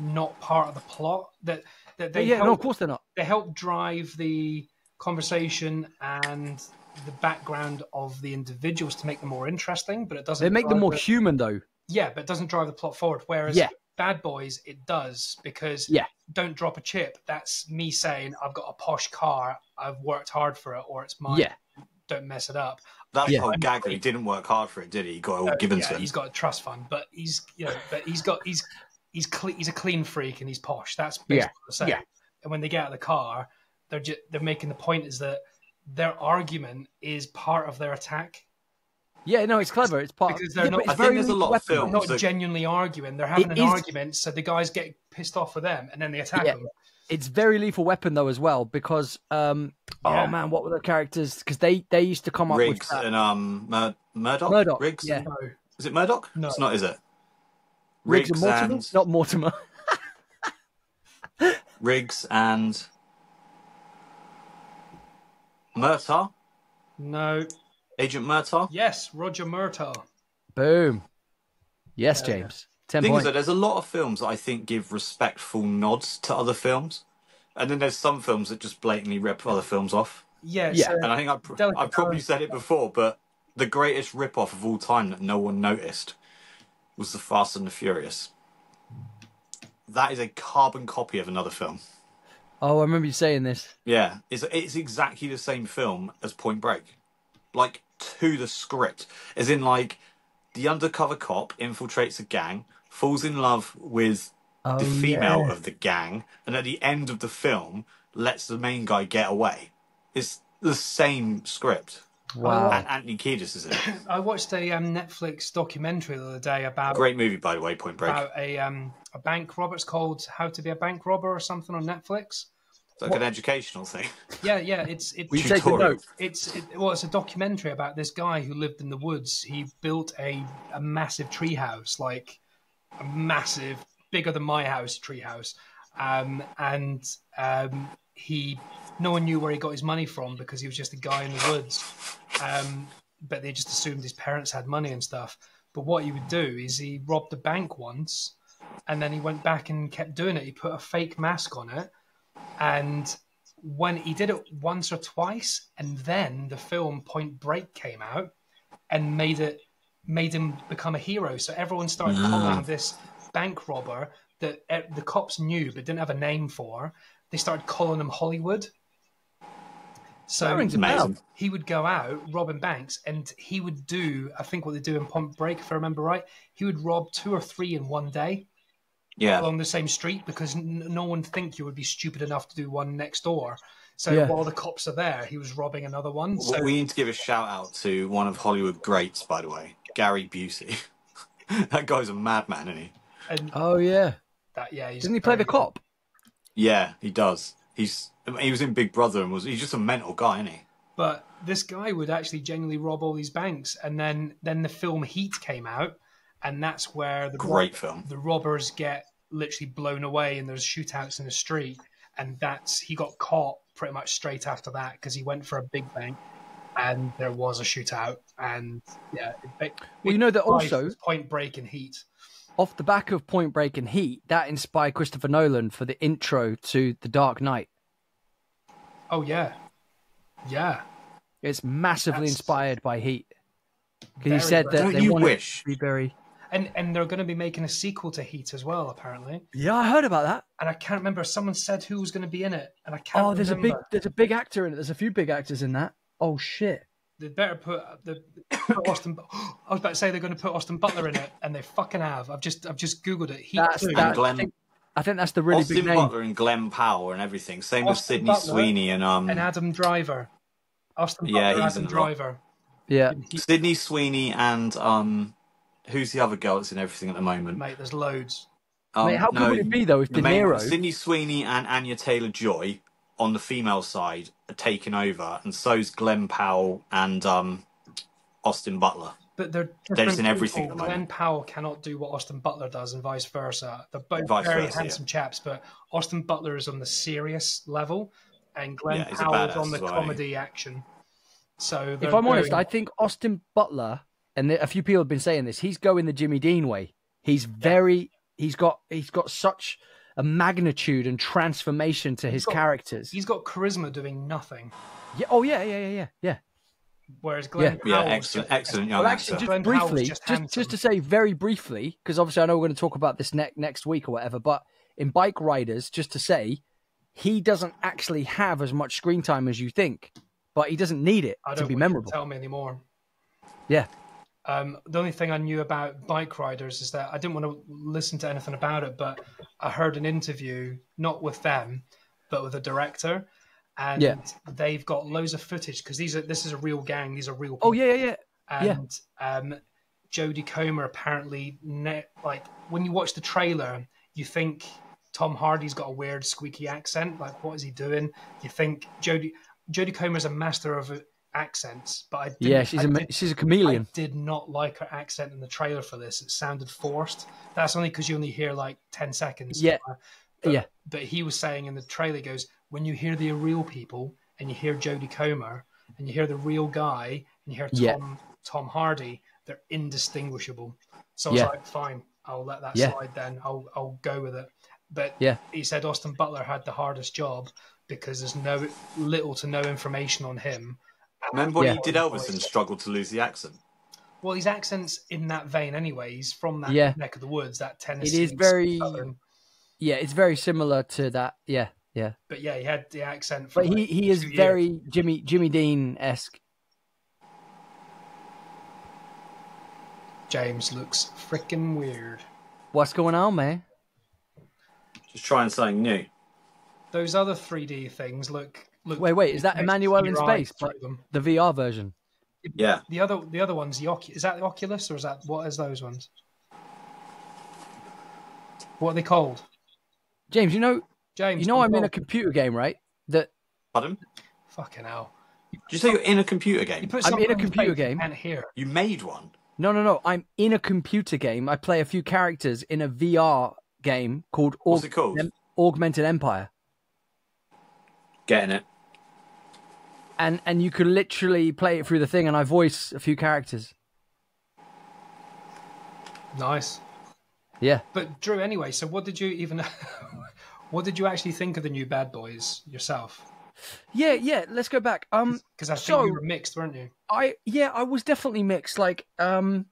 not part of the plot. That that oh, they yeah, help, no, of course they're not. they help drive the conversation and the background of the individuals to make them more interesting, but it doesn't. They make them more the- human though. Yeah, but it doesn't drive the plot forward. Whereas Yeah. Bad Boys, it does because Yeah. don't drop a chip. That's me saying I've got a posh car, I've worked hard for it, or it's mine. Yeah, Don't mess it up. That's Yeah. the whole he didn't work hard for it, did he? He got it all given Uh, yeah, to him. he's got a trust fund, but he's you know, but he's got he's he's cle- he's a clean freak and he's posh. That's basically Yeah. what I'm saying. Yeah. And when they get out of the car, they're just they're making the point is that their argument is part of their attack yeah. No, it's clever. It's part. Because they're yeah, not- it's I think very there's a lethal lot of weapon. They're films not that- genuinely arguing. They're having It an is- argument, so the guys get pissed off with them, and then they attack Yeah. them. It's very lethal weapon though as well because um Yeah. oh man, what were the characters? Because they they used to come up Riggs with that. and um Mur- Murdoch. Murdoch, Riggs. yeah. and- No, Is it Murdoch? No. It's not, is it? Riggs and Mortimer, not Mortimer. (laughs) Riggs and Murtaugh. no, Agent Murtaugh. yes, Roger Murtaugh. Boom. Yes, Yeah. James. Ten thing points. is that there's a lot of films that I think give respectful nods to other films, and then there's some films that just blatantly rip other films off. Yeah, Yeah. so- And I think I, pr- Delicate I probably said it before, but the greatest rip-off of all time that no one noticed was the Fast and the Furious. That is a carbon copy of another film. Oh, I remember you saying this. Yeah, it's it's exactly the same film as Point Break, like to the script. As in, like the undercover cop infiltrates a gang, falls in love with Oh, the female of the gang, and at the end of the film, lets the main guy get away. It's the same script. Wow. And Anthony Kiedis is in it. (coughs) I watched a um, Netflix documentary the other day about Great movie, by the way, Point Break. about a um, a bank robber. It's called How to Be a Bank Robber or something on Netflix. It's like an educational thing. (laughs) Yeah, yeah, it's it's Will you take a Tutorial. note? it's it, well, it's a documentary about this guy who lived in the woods. He built a a massive treehouse, like a massive, bigger than my house treehouse, um, and um, he no one knew where he got his money from because he was just a guy in the woods. Um, but they just assumed his parents had money and stuff. But what he would do is he robbed a bank once, and then he went back and kept doing it. He put a fake mask on it, and when he did it once or twice, and then the film Point Break came out and made it made him become a hero. So everyone started mm. calling this bank robber that the cops knew but didn't have a name for. They started calling him Hollywood. So That rings a bell. He would go out robbing banks, and he would do I think what they do in Point Break, if I remember right. He would rob two or three in one day Yeah. along the same street because n- no one would think you would be stupid enough to do one next door. So Yeah. while the cops are there, he was robbing another one. So we need to give a shout out to one of Hollywood greats, by the way, Gary Busey. (laughs) that guy's a madman, isn't he? and Oh yeah. that yeah, he's Didn't he play the cop? Yeah, he does. He's he was in Big Brother and was he's just a mental guy, isn't he? But this guy would actually genuinely rob all these banks, and then then the film Heat came out, and that's where the Great film. the robbers get literally blown away, and there's shootouts in the street, and that's he got caught pretty much straight after that because he went for a big bank, and there was a shootout, and yeah, it, Well, you know that also Point Break and Heat. off the back of Point Break and Heat, that inspired Christopher Nolan for the intro to The Dark Knight. Oh yeah, yeah. It's massively That's- inspired by Heat. Because he said that Don't they you wanted wish? to be very. And and they're going to be making a sequel to Heat as well, apparently. Yeah, I heard about that. And I can't remember. Someone said who was going to be in it, and I can't. Oh, there's a big, there's a big actor in it. There's a few big actors in that. Oh shit! They better put the put (coughs) Austin. (gasps) I was about to say they're going to put Austin Butler in it, and they fucking have. I've just I've just googled it. Heat That's two. that. Glenn- I, think, I think that's the really Austin big name. Butler and Glenn Powell and everything. Same with Austin Sydney Butler Sweeney and um and Adam Driver. Austin Yeah, Butler, he's Adam in. Driver. Yeah, Sydney Sweeney and um who's the other girl that's in everything at the moment? Mate, there's loads. Um, Mate, how good no, would it be though if the De main- Niro? Sydney Sweeney and Anya Taylor Joy on the female side are taking over, and so's Glenn Powell and um Austin Butler. but they're They're different just in everything people. at the Glenn. Powell cannot do what Austin Butler does, and vice versa. They're both Vice very versa, yeah. handsome chaps, but Austin Butler is on the serious level, and Glenn Yeah, he's a Powell's badass on the as well, comedy action. So If I'm honest, I think Austin Butler, and a few people have been saying this, he's going the Jimmy Dean way. He's very, he's got, he's got such a magnitude and transformation to his got- characters. he's got charisma doing nothing, Yeah. Oh yeah, yeah, yeah, yeah, yeah. whereas Glenn Yeah, Powell's excellent, just- excellent young Well, actor. actually, just Glenn briefly, just just, just, to say very briefly, because obviously I know we're going to talk about this ne- next week or whatever, but in Bike Riders, just to say, he doesn't actually have as much screen time as you think, but he doesn't need it I to don't be want you memorable. tell me anymore. Yeah. Um, the only thing I knew about bike riders is that I didn't want to listen to anything about it, but I heard an interview, not with them, but with a director, and Yeah. they've got loads of footage because these are this is a real gang, these are real. People, Oh yeah, yeah, yeah. yeah. and um, Jodie Comer apparently ne- like when you watch the trailer, you think Tom Hardy's got a weird squeaky accent. Like, what is he doing? You think Jodie Jodie Comer's a master of accents, but I Yeah, she's I a did- she's a chameleon. I did not like her accent in the trailer for this. It sounded forced. That's only because you only hear like ten seconds. Yeah. Uh, but, Yeah. But he was saying in the trailer, he goes when you hear the real people and you hear Jodie Comer and you hear the real guy and you hear Tom Yeah. Tom Hardy, they're indistinguishable. So I was Yeah. like, fine, I'll let that Yeah. slide then. I'll I'll go with it. But Yeah. he said Austin Butler had the hardest job because there's no little to no information on him. Remember when Yeah. he did Elvis and struggled to lose the accent? Well, his accent's in that vein anyway. He's from that Yeah. neck of the woods, that Tennessee. is very- Southern. Yeah, it's very similar to that. Yeah, yeah. But yeah, he had the accent. For But he like he is two years. very Jimmy Jimmy Dean esque. James looks freaking weird. What's going on, man? Just trying something new. Those other 3D things look. Look Wait, wait, is that Emmanuel in space? But through them. the VR version. Yeah. The other, the other ones, the Ocu- is that the Oculus or is that what is those ones? What are they called? James, you know, James, you know, I'm in a computer game, right? That Pardon? fucking hell. Did you say you're in a computer You game? put I'm in a computer game. Can't hear. You made one. no, no, no. I'm in a computer game. I play a few characters in a VR game called What's it called? Augmented Empire, Getting it. And and you can literally play it through the thing, and I voice a few characters. Nice. Yeah. But Drew, anyway, so what did you even? (laughs) what did you actually think of the new Bad Boys yourself? Yeah, yeah. Let's go back. Um, Because I think So- you were mixed, weren't you? I yeah, I was definitely mixed. Like, um,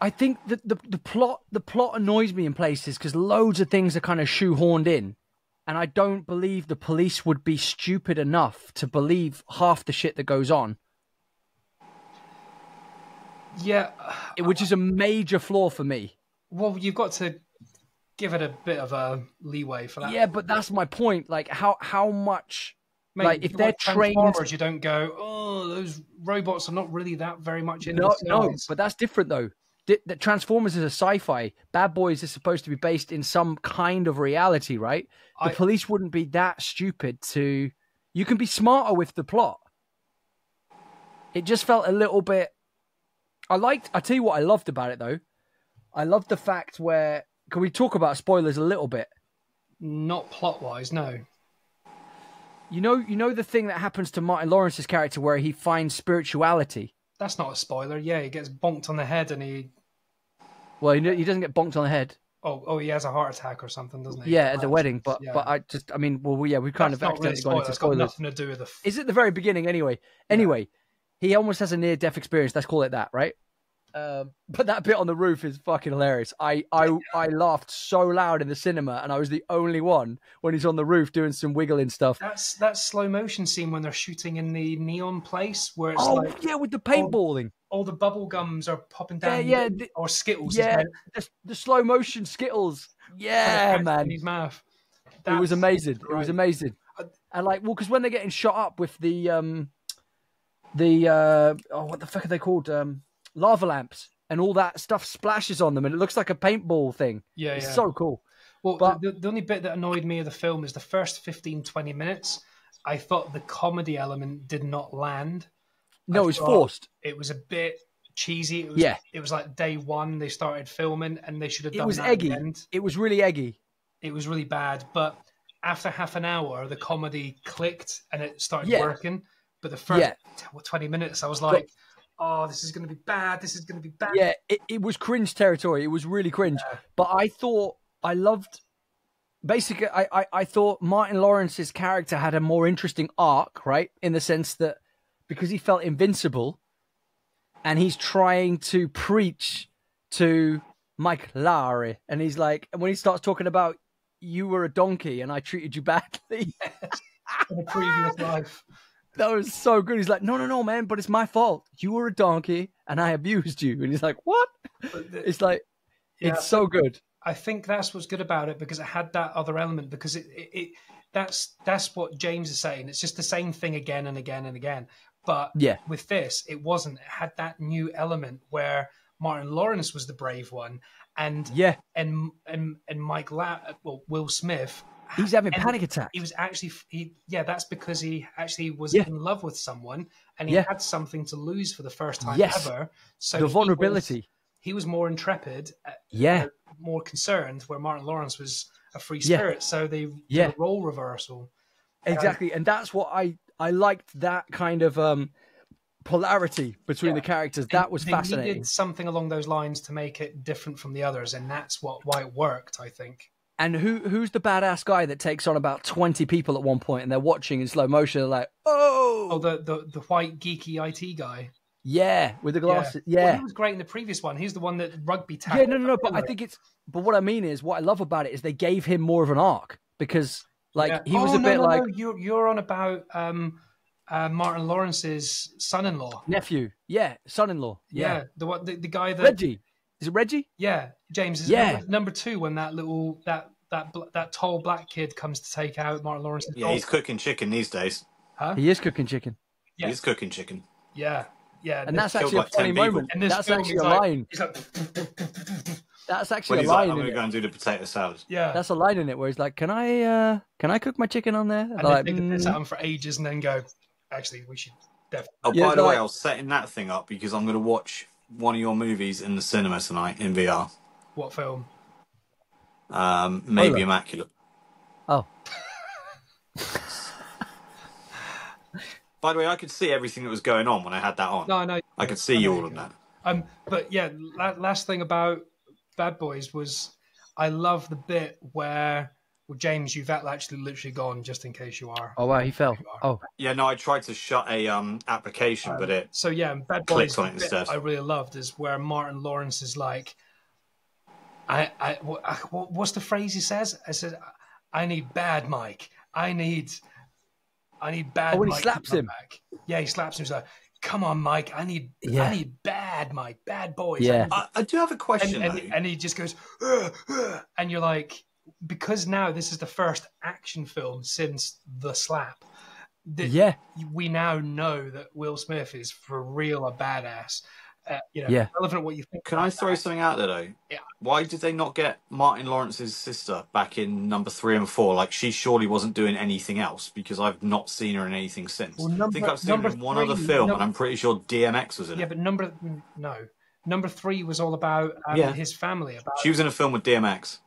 I think that the the plot the plot annoys me in places because loads of things are kind of shoehorned in, and I don't believe the police would be stupid enough to believe half the shit that goes on, Yeah. which is a major flaw for me. Well, you've got to give it a bit of a leeway for that. Yeah, but that's my point. Like, how how much? Mate, like, if they're trained- you don't go, oh, those robots are not really that very much in No, no, but that's different though. The Transformers is a sci-fi. Bad Boys is supposed to be based in some kind of reality, right? The I- police wouldn't be that stupid to. You can be smarter with the plot. It just felt a little bit. I liked. I tell you what, I loved about it though. I loved the fact where. Can we talk about spoilers a little bit? Not plot wise, no. You know, you know the thing that happens to Martin Lawrence's character where he finds spirituality. That's not a spoiler. Yeah, he gets bonked on the head and he. Well, he he doesn't get bonked on the head. Oh, oh, he has a heart attack or something, doesn't he? Yeah, at the wedding, but Yeah. but I just I mean, well, yeah, we've kind That's of really accidentally spoiler. gone into spoilers. nothing to do with the. F- Is it the very beginning anyway? Anyway, he almost has a near death experience. Let's call it that, right? Um, but that bit on the roof is fucking hilarious. I, I I laughed so loud in the cinema, and I was the only one when he's on the roof doing some wiggling stuff. That's that slow motion scene when they're shooting in the neon place where it's Oh like yeah, with the paintballing. all the bubble gums are popping down. yeah, the- or Skittles. Yeah, the, the slow motion Skittles. Yeah, man, his mouth. it was That's amazing. It was amazing. And like, well, because when they're getting shot up with the um, the uh, oh, what the fuck are they called? Um, lava lamps and all that stuff splashes on them, and it looks like a paintball thing. Yeah, It's yeah. so cool. Well, But- the, the only bit that annoyed me of the film is the first 15, 20 minutes. I thought the comedy element did not land. No, I it was forced. It was a bit cheesy. It was, Yeah. It was like day one they started filming, and they should have done. It was that at the eggy. It was really eggy. It was really bad, but after half an hour, the comedy clicked and it started Yeah. working. But the first Yeah. t- what, twenty minutes, I was like, "Oh, this is going to be bad. This is going to be bad." Yeah, it, it was cringe territory. It was really cringe. But I thought I loved. Basically, I, I I thought Martin Lawrence's character had a more interesting arc, right? In the sense that because he felt invincible, and he's trying to preach to Mike Lowrey, and he's like, and when he starts talking about you were a donkey and I treated you badly, (laughs) in a previous life. That was so good. He's like, no, no, no, man, but it's my fault. You were a donkey and I abused you, and he's like, what? The- It's like, Yeah. it's so good. I think that's what's good about it because it had that other element because it, it, it that's that's what James is saying. It's just the same thing again and again and again. But Yeah. with this, it wasn't. It had that new element where Martin Lawrence was the brave one, and Yeah, and and and Mike La- well Will Smith. He's having panic attacks. He was actually he yeah. That's because he actually was Yeah. in love with someone and he Yeah. had something to lose for the first time Yes. ever. So the he vulnerability. was- he was more intrepid, uh, Yeah. more concerned, where Martin Lawrence was a free Yeah. spirit. So they did Yeah. a role reversal. exactly and that's what i i liked that kind of um polarity between Yeah. the characters that was they fascinating needed something along those lines to make it different from the others, and that's what why it worked. I think. And who who's the badass guy that takes on about 20 people at one point and they're watching in slow motion they're like oh, Oh, the the, the white geeky IT guy. yeah with the glasses Well, yeah he was great in the previous one. He's the one that rugby yeah, tackled. no no no but i think it's but what i mean is what i love about it is they gave him more of an arc because like Yeah. he was Oh, a no, bit no, like no, you're you're on about um, uh, Martin Lawrence's son-in-law. nephew yeah son-in-law Yeah, yeah, the one the, the guy that reggie is it reggie yeah James is Yeah. number, number two when that little that that that tall black kid comes to take out Martin Lawrence. Yeah, dog. he's cooking chicken these days. Huh? he is cooking chicken Yeah. He's cooking chicken. Yeah, yeah, and that's actually a like 10 funny moment in this that's actually he's a like- line He's like, (laughs) that's When actually a he's like, line I'm going to go and do the potato salad. yeah. That's a line in it where he's like, "Can I, uh can I cook my chicken on there?" and They're then like, they could piss "Mm." at him for ages and then go. Actually, we should definitely. Oh, Yeah, by the like- way, I was setting that thing up because I'm going to watch one of your movies in the cinema tonight in VR. What film? Um, maybe Spoiler. Immaculate. "Oh, By the way, I could see everything that was going on when I had that on. No, no. I could see know you you all on that. Um, but yeah, la- last thing about Bad Boys was I love the bit where well, James, you've actually literally gone just in case you are. oh wow, he fell." Oh, Yeah, no, I tried to shut a um application, but it So yeah, and Bad Boys. on it instead. I really loved is where Martin Lawrence is like, I, I, what, what's the phrase he says? I said, I need bad Mike. I need, I need bad. Oh, when he Mike to slaps him. Back. Yeah, he slaps him. He's like, come on, Mike. I need, Yeah. I need bad Mike, bad boys. Yeah. I, I do have a question and, though. and he just goes, "Ugh, ugh," and you're like, because now this is the first action film since The Slap. that yeah, we now know that Will Smith is for real a badass. Uh, you know, Yeah. relevant what you think. Can I throw something out there though? Yeah. Why did they not get Martin Lawrence's sister back in number three and four? Like she surely wasn't doing anything else because I've not seen her in anything since. Well, I think I've seen her in one three- other film, no- and I'm pretty sure DMX was in Yeah, it. but number no, number three was all about um, Yeah. his family. About She was in a film with DMX.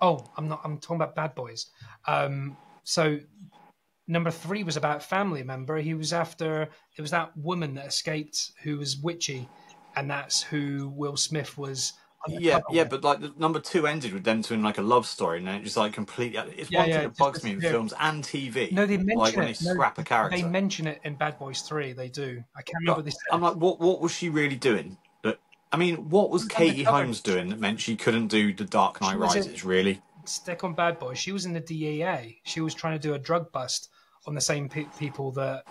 Oh, I'm not. I'm talking about Bad Boys. Um, so number three was about family. member. he was after. It was that woman that escaped who was witchy, and that's who Will Smith was. Yeah, yeah, with. but like the number two ended with them doing like a love story, and then it just like completely. It's Yeah, one yeah, thing that bugs me in films and TV. No, they mention like when it. they No, scrap a character. They mention it in Bad Boys Three. They do. I can't remember they. I'm like, what? What was she really doing? I mean, what was Katie. Holmes doing that meant she couldn't do the Dark Knight in- Rises? Really? stick on Bad Boys. She was in the DEA. She was trying to do a drug bust on the same pe- people that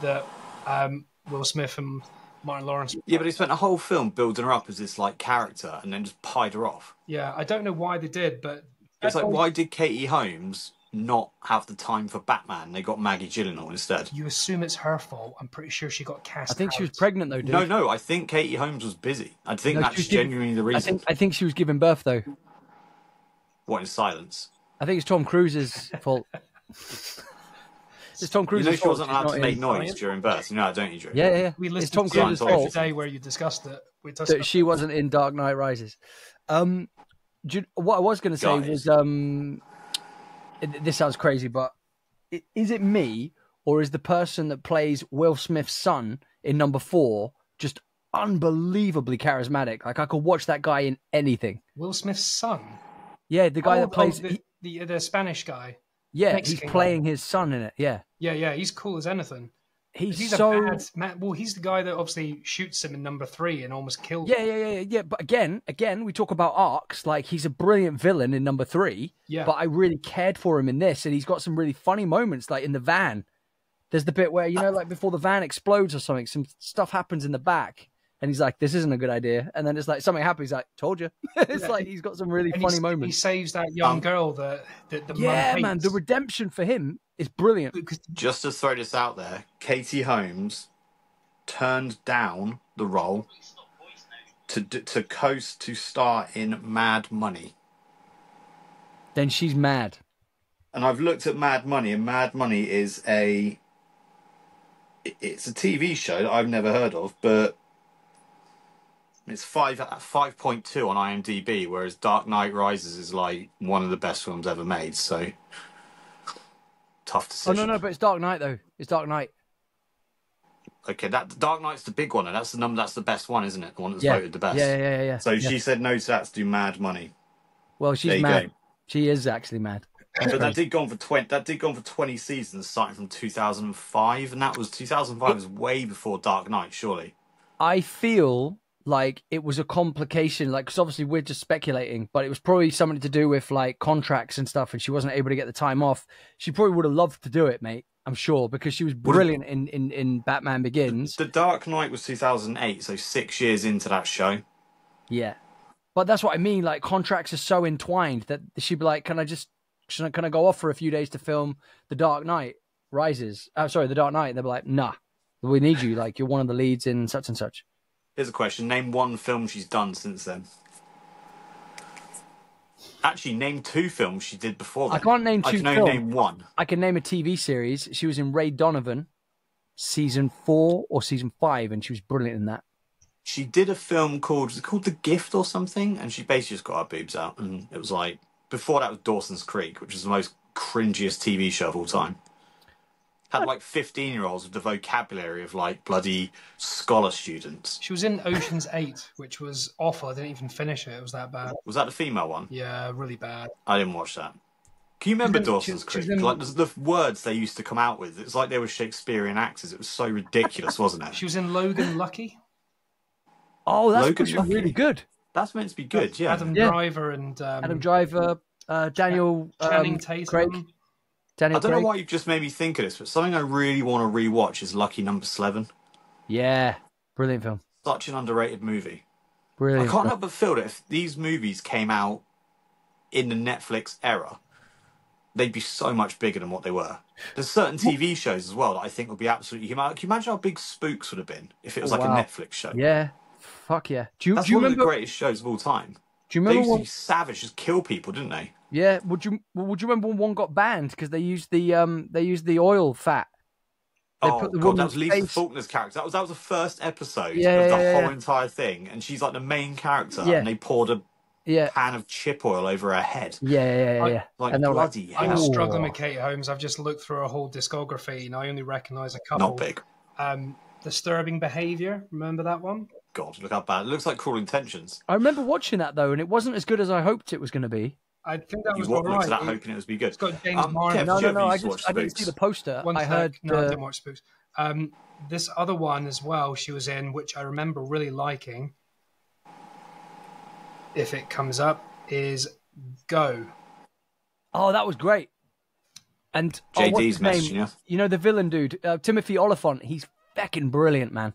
that um, Will Smith and Martin Lawrence. Yeah, but he spent a whole film building her up as this like character, and then just pied her off. Yeah, I don't know why they did, but It's like, why did Katie Holmes not have the time for Batman? They got Maggie Gyllenhaal instead. You assume it's her fault. I'm pretty sure she got cast. I think she was pregnant though, dude. No, no, I think Katie Holmes was busy. I think No, she that's was giving- genuinely the I reason. think I think she was giving birth though. What in silence? I think it's Tom Cruise's fault. (laughs) It's Tom You know she wasn't allowed to make noise during birth. You know that, don't you, Drew? Yeah, yeah, yeah. We It's listened Tom to Cruise's the Cruise's fault today where you discussed it. We discussed that she wasn't in Dark Knight Rises. Um, do you- what I was going to say Guys. was, um, it- this sounds crazy, but is it me or is the person that plays Will Smith's son in number four just unbelievably charismatic? Like I could watch that guy in anything. Will Smith's son. Yeah, the guy Oh, that oh, plays. oh, the, he- the the Spanish guy. yeah, Mexican he's guy. playing his son in it. Yeah, Yeah, yeah, he's cool as anything. He's, He's so. a bad man. Well, he's the guy that obviously shoots him in number three and almost kills. Yeah, him. yeah, yeah, yeah, yeah. But again, again, we talk about arcs. Like he's a brilliant villain in number three. yeah. but I really cared for him in this, and he's got some really funny moments, like in the van. There's the bit where you know, like before the van explodes or something, some stuff happens in the back, and he's like, "This isn't a good idea," and then it's like something happens. He's like, "Told you." (laughs) it's Yeah. like he's got some really And funny moments. He saves that young Um, girl that that the Yeah, man, the redemption for him is brilliant. Just to throw this out there, Katie Holmes turned down the role to to coast to star in Mad Money. Then she's mad. And I've looked at Mad Money, and Mad Money is a it's a TV show that I've never heard of, but it's five five point two on IMDb, whereas Dark Knight Rises is like one of the best films ever made. So tough to say. Oh no, no, but it's Dark Knight though. It's Dark Knight. Okay, that Dark Knight's the big one, and that's the number. That's the best one, isn't it? The one that's Yeah. voted the best. Yeah, yeah, yeah, yeah. So yeah. she said no to that to do Mad Money. well, there she's mad. go. She is actually mad. But that did go on for twenty. That did go on for twenty seasons, starting from two thousand and five, and that was two thousand five was way before Dark Knight, surely. I feel like it was a complication, like because obviously we're just speculating, but it was probably something to do with like contracts and stuff, and she wasn't able to get the time off. She probably would have loved to do it, mate. I'm sure because she was brilliant in in, in Batman Begins. The Dark Knight was two thousand eight, so six years into that show. Yeah, but that's what I mean. Like contracts are so entwined that she'd be like, "Can I just can I, can I go off for a few days to film The Dark Knight Rises?" Oh, sorry, The Dark Knight. And they'd be like, "Nah, we need you. Like you're one of the leads in such and such." Here's a question: Name one film she's done since then. Actually, name two films she did before that. I can't name two. I can only films. name one. I can name a TV series. She was in Ray Donovan, season four or season five, and she was brilliant in that. She did a film called was it called The Gift or something, and she basically just got her boobs out, and it was like before that was Dawson's Creek, which is the most cringiest TV show of all time. Had like fifteen year olds with the vocabulary of like bloody scholar students. she was in Ocean's Eight, which was awful. I didn't even finish it. It was that bad. Was that the female one? Yeah, really bad. I didn't watch that. Can you remember She's in- Dawson's she's- Creek? she's in- Like the, the words they used to come out with, it's like they were Shakespearean actors. It was so ridiculous, wasn't it? She was in Logan Lucky. Oh, that's Logan Lucky. really good. That's meant to be good, yeah. Adam Yeah. Driver and um, Adam Driver, uh, Daniel Channing um, Tatum. Craig, Daniel I don't Craig. know why you've just made me think of this, but something I really want to rewatch is Lucky Number Slevin. Yeah, brilliant film. Such an underrated movie. I can't help but feel that if these movies came out in the Netflix era, they'd be so much bigger than what they were. There's certain TV shows as well that I think would be absolutely. Can you imagine how big Spooks would have been if it was like wow. a Netflix show? Yeah, fuck yeah. Do you, That's do you one remember? of the greatest shows of all time. Do you remember They used to be savage, just kill people, didn't they? Yeah. Would you Would you remember when one got banned because they used the um they used the oil fat? They oh put the god, that was Lisa face- Faulkner's character. That was that was the first episode Yeah, of the yeah, yeah, whole yeah. entire thing, and she's like the main character, Yeah. and they poured a Yeah, pan of chip oil over her head. yeah, yeah, yeah. I- yeah. Like And they were like, bloody I'm struggling with Kate Holmes. I've just looked through her whole discography and I only recognise a couple. Not big. Um, Disturbing Behaviour. Remember that one? God, look how bad. It looks like Cruel Intentions. I remember watching that though, and it wasn't as good as I hoped it was going to be. I think that You was walked all into that hoping it was be good. It's got James Um, Martin. Kev, No, no, no. I just I didn't see the poster. One I sec. heard. No, I uh, didn't watch Spooks. Um, this other one as well. She was in, which I remember really liking. If it comes up, is Go. Oh, that was great. And oh, what's JD's his name? messaging you. You know the villain dude, uh, Timothy Olyphant. He's fucking brilliant, man.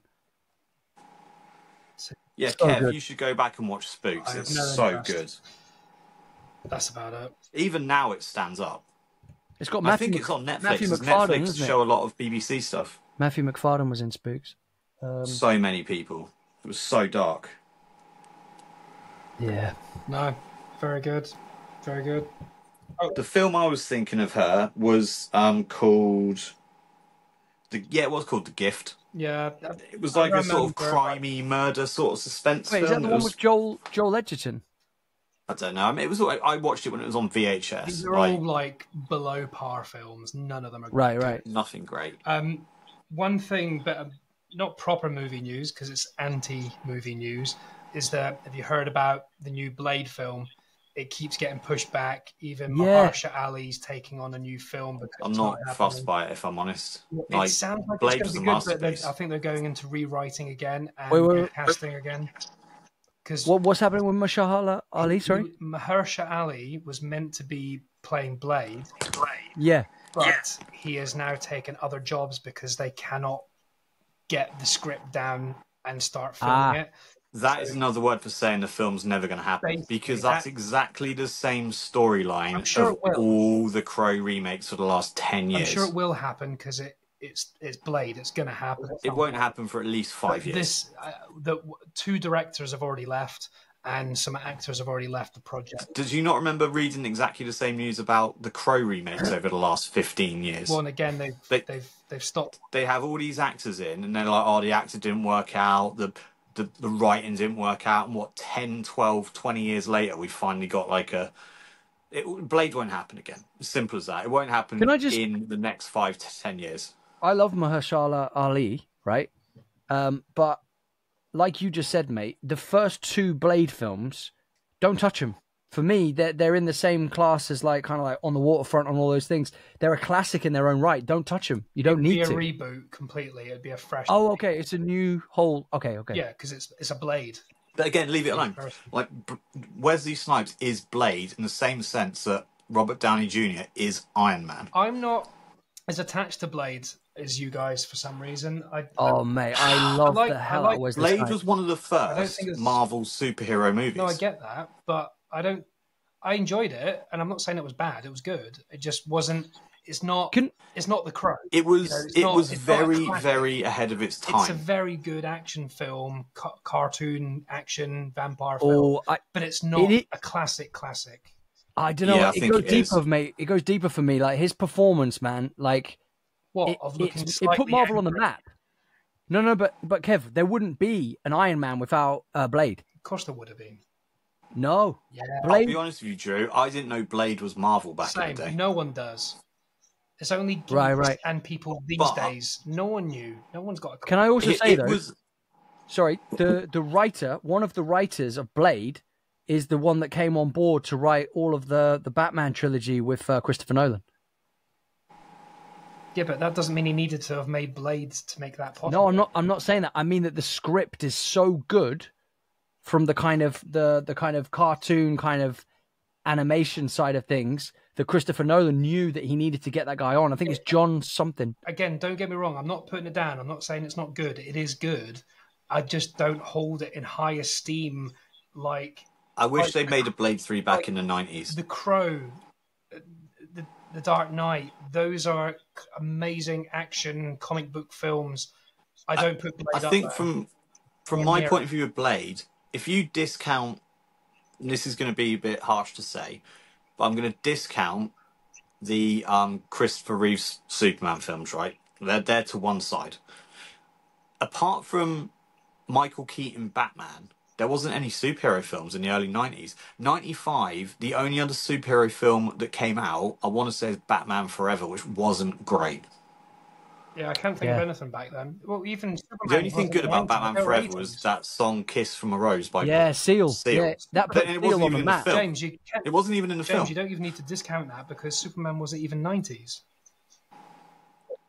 Yeah, So Kev, good. you should go back and watch Spooks. I It's no so interest. good. That's about it. Even now, it stands up. It's got Matthew I think Mc- it's on Netflix. Matthew 'cause Macfadyen, Netflix show a lot of BBC stuff. Matthew Macfadyen was in Spooks. Um, So many people. It was so dark. yeah. No, very good, very good. The film I was thinking of her was um, called The, yeah, it was called The Gift. Yeah, It was like a sort of crimey murder sort of suspense Wait, is film. that the one was- with Joel Joel Edgerton? I don't know. I mean, it was. I I watched it when it was on VHS. these are Like, all like below par films. None of them are Right, right. nothing great. Um, one thing, but um, not proper movie news because it's anti-movie news, is that have you heard about the new Blade film? It keeps getting pushed back. Even Yeah. Mahershala Ali's taking on a new film. Because I'm it's not fussed by it, if I'm honest. It Like, sounds like Blade it's going to be good, but I think they're going into rewriting again and Wait, wait, wait. casting again. Because What what's happening with Mahershala Ali? Sorry. Mahershala Ali was meant to be playing Blade, Yeah. but he has now taken other jobs because they cannot get the script down and start filming Ah. it. That is another word for saying the film's never going to happen Basically, because that's that- exactly the same storyline sure of all the Crow remakes for the last ten years. I'm years. sure it will happen because it, it's it's Blade. It's going to happen. It won't point. happen for at least five years. This uh, the two directors have already left, and some actors have already left the project. Did you not remember reading exactly the same news about the Crow remakes over the last fifteen years? Well, and again, they've They- they've they've stopped. they have all these actors in and they're like oh the actor didn't work out the the, the writing didn't work out and what 10 12 20 years later we finally got like a it, blade won't happen again simple as that it won't happen Can I just- in the next five to ten years I love Mahershala Ali, right? Um, but like you just said, mate, the first two Blade films, don't touch them. For me, they're they're in the same class as like kind of like on the waterfront and all those things. They're a classic in their own right. Don't touch them. You don't It'd be need a to. reboot completely. It'd be a fresh. Oh, okay. It's a new whole. Okay, okay. Yeah, because it's it's a Blade. but again leave it alone like B- wesley snipes is blade in the same sense that robert downey jr is iron man I'm not as attached to Blade as you guys for some reason. I Oh, mate, I love like- the I hell like out of blade Snipes. was one of the first marvel superhero movies no, I get that, but I don't. I enjoyed it, and I'm not saying it was bad. It was good. It just wasn't. It's not. Can- It's not the Crow. it was You know, it not- was it's not a very very ahead of its time It's a very good action film, ca- cartoon action vampire film, Oh, I, but it's not It i- a classic. Classic. I don't know. Yeah, I it think goes it is. deeper, mate. It goes deeper for me. Like his performance, man. Like What it, of looking it's- it put Marvel on the map. No, no, but but Kev, there wouldn't be an Iron Man without uh, Blade. Of course, there would have been. No, Yeah, I'll be honest with you, Drew. I didn't know Blade was Marvel back same. in the day. No one does. It's only Right, right. and people these But- days. No one knew. No one's got a. Can I also It, say it though? was Sorry, the the writer, one of the writers of Blade, is the one that came on board to write all of the the Batman trilogy with uh, Christopher Nolan. Yeah, but that doesn't mean he needed to have made Blades to make that possible. No, I'm not. I'm not saying that. I mean that the script is so good, from the kind of the the kind of cartoon kind of animation side of things, that Christopher Nolan knew that he needed to get that guy on. I think it's John something. Again, don't get me wrong. I'm not putting it down. I'm not saying it's not good. It is good. I just don't hold it in high esteem like I wish Like- they made a Blade Three back in the nineties. The Crow, the, Dark Knight. Those are amazing action comic book films. I don't put Blade I think there. from from my point of view of Blade, if you discount, this is going to be a bit harsh to say, but I'm going to discount the um, Christopher Reeves Superman films. Right, they're they're to one side. Apart from Michael Keaton Batman, there wasn't any superhero films in the early 90s. 95, the only other superhero film that came out, I want to say is Batman Forever, which wasn't great. yeah, I can't think Yeah. of anything back then. Well, even Superman The only thing good about Batman Forever 80s. was that song "Kiss from a Rose" by Yeah, Seal. Seal. Yeah, that put it Seal wasn't on even the in the film. James, you It wasn't even in the James, film. you don't even need to discount that because Superman wasn't even nineties.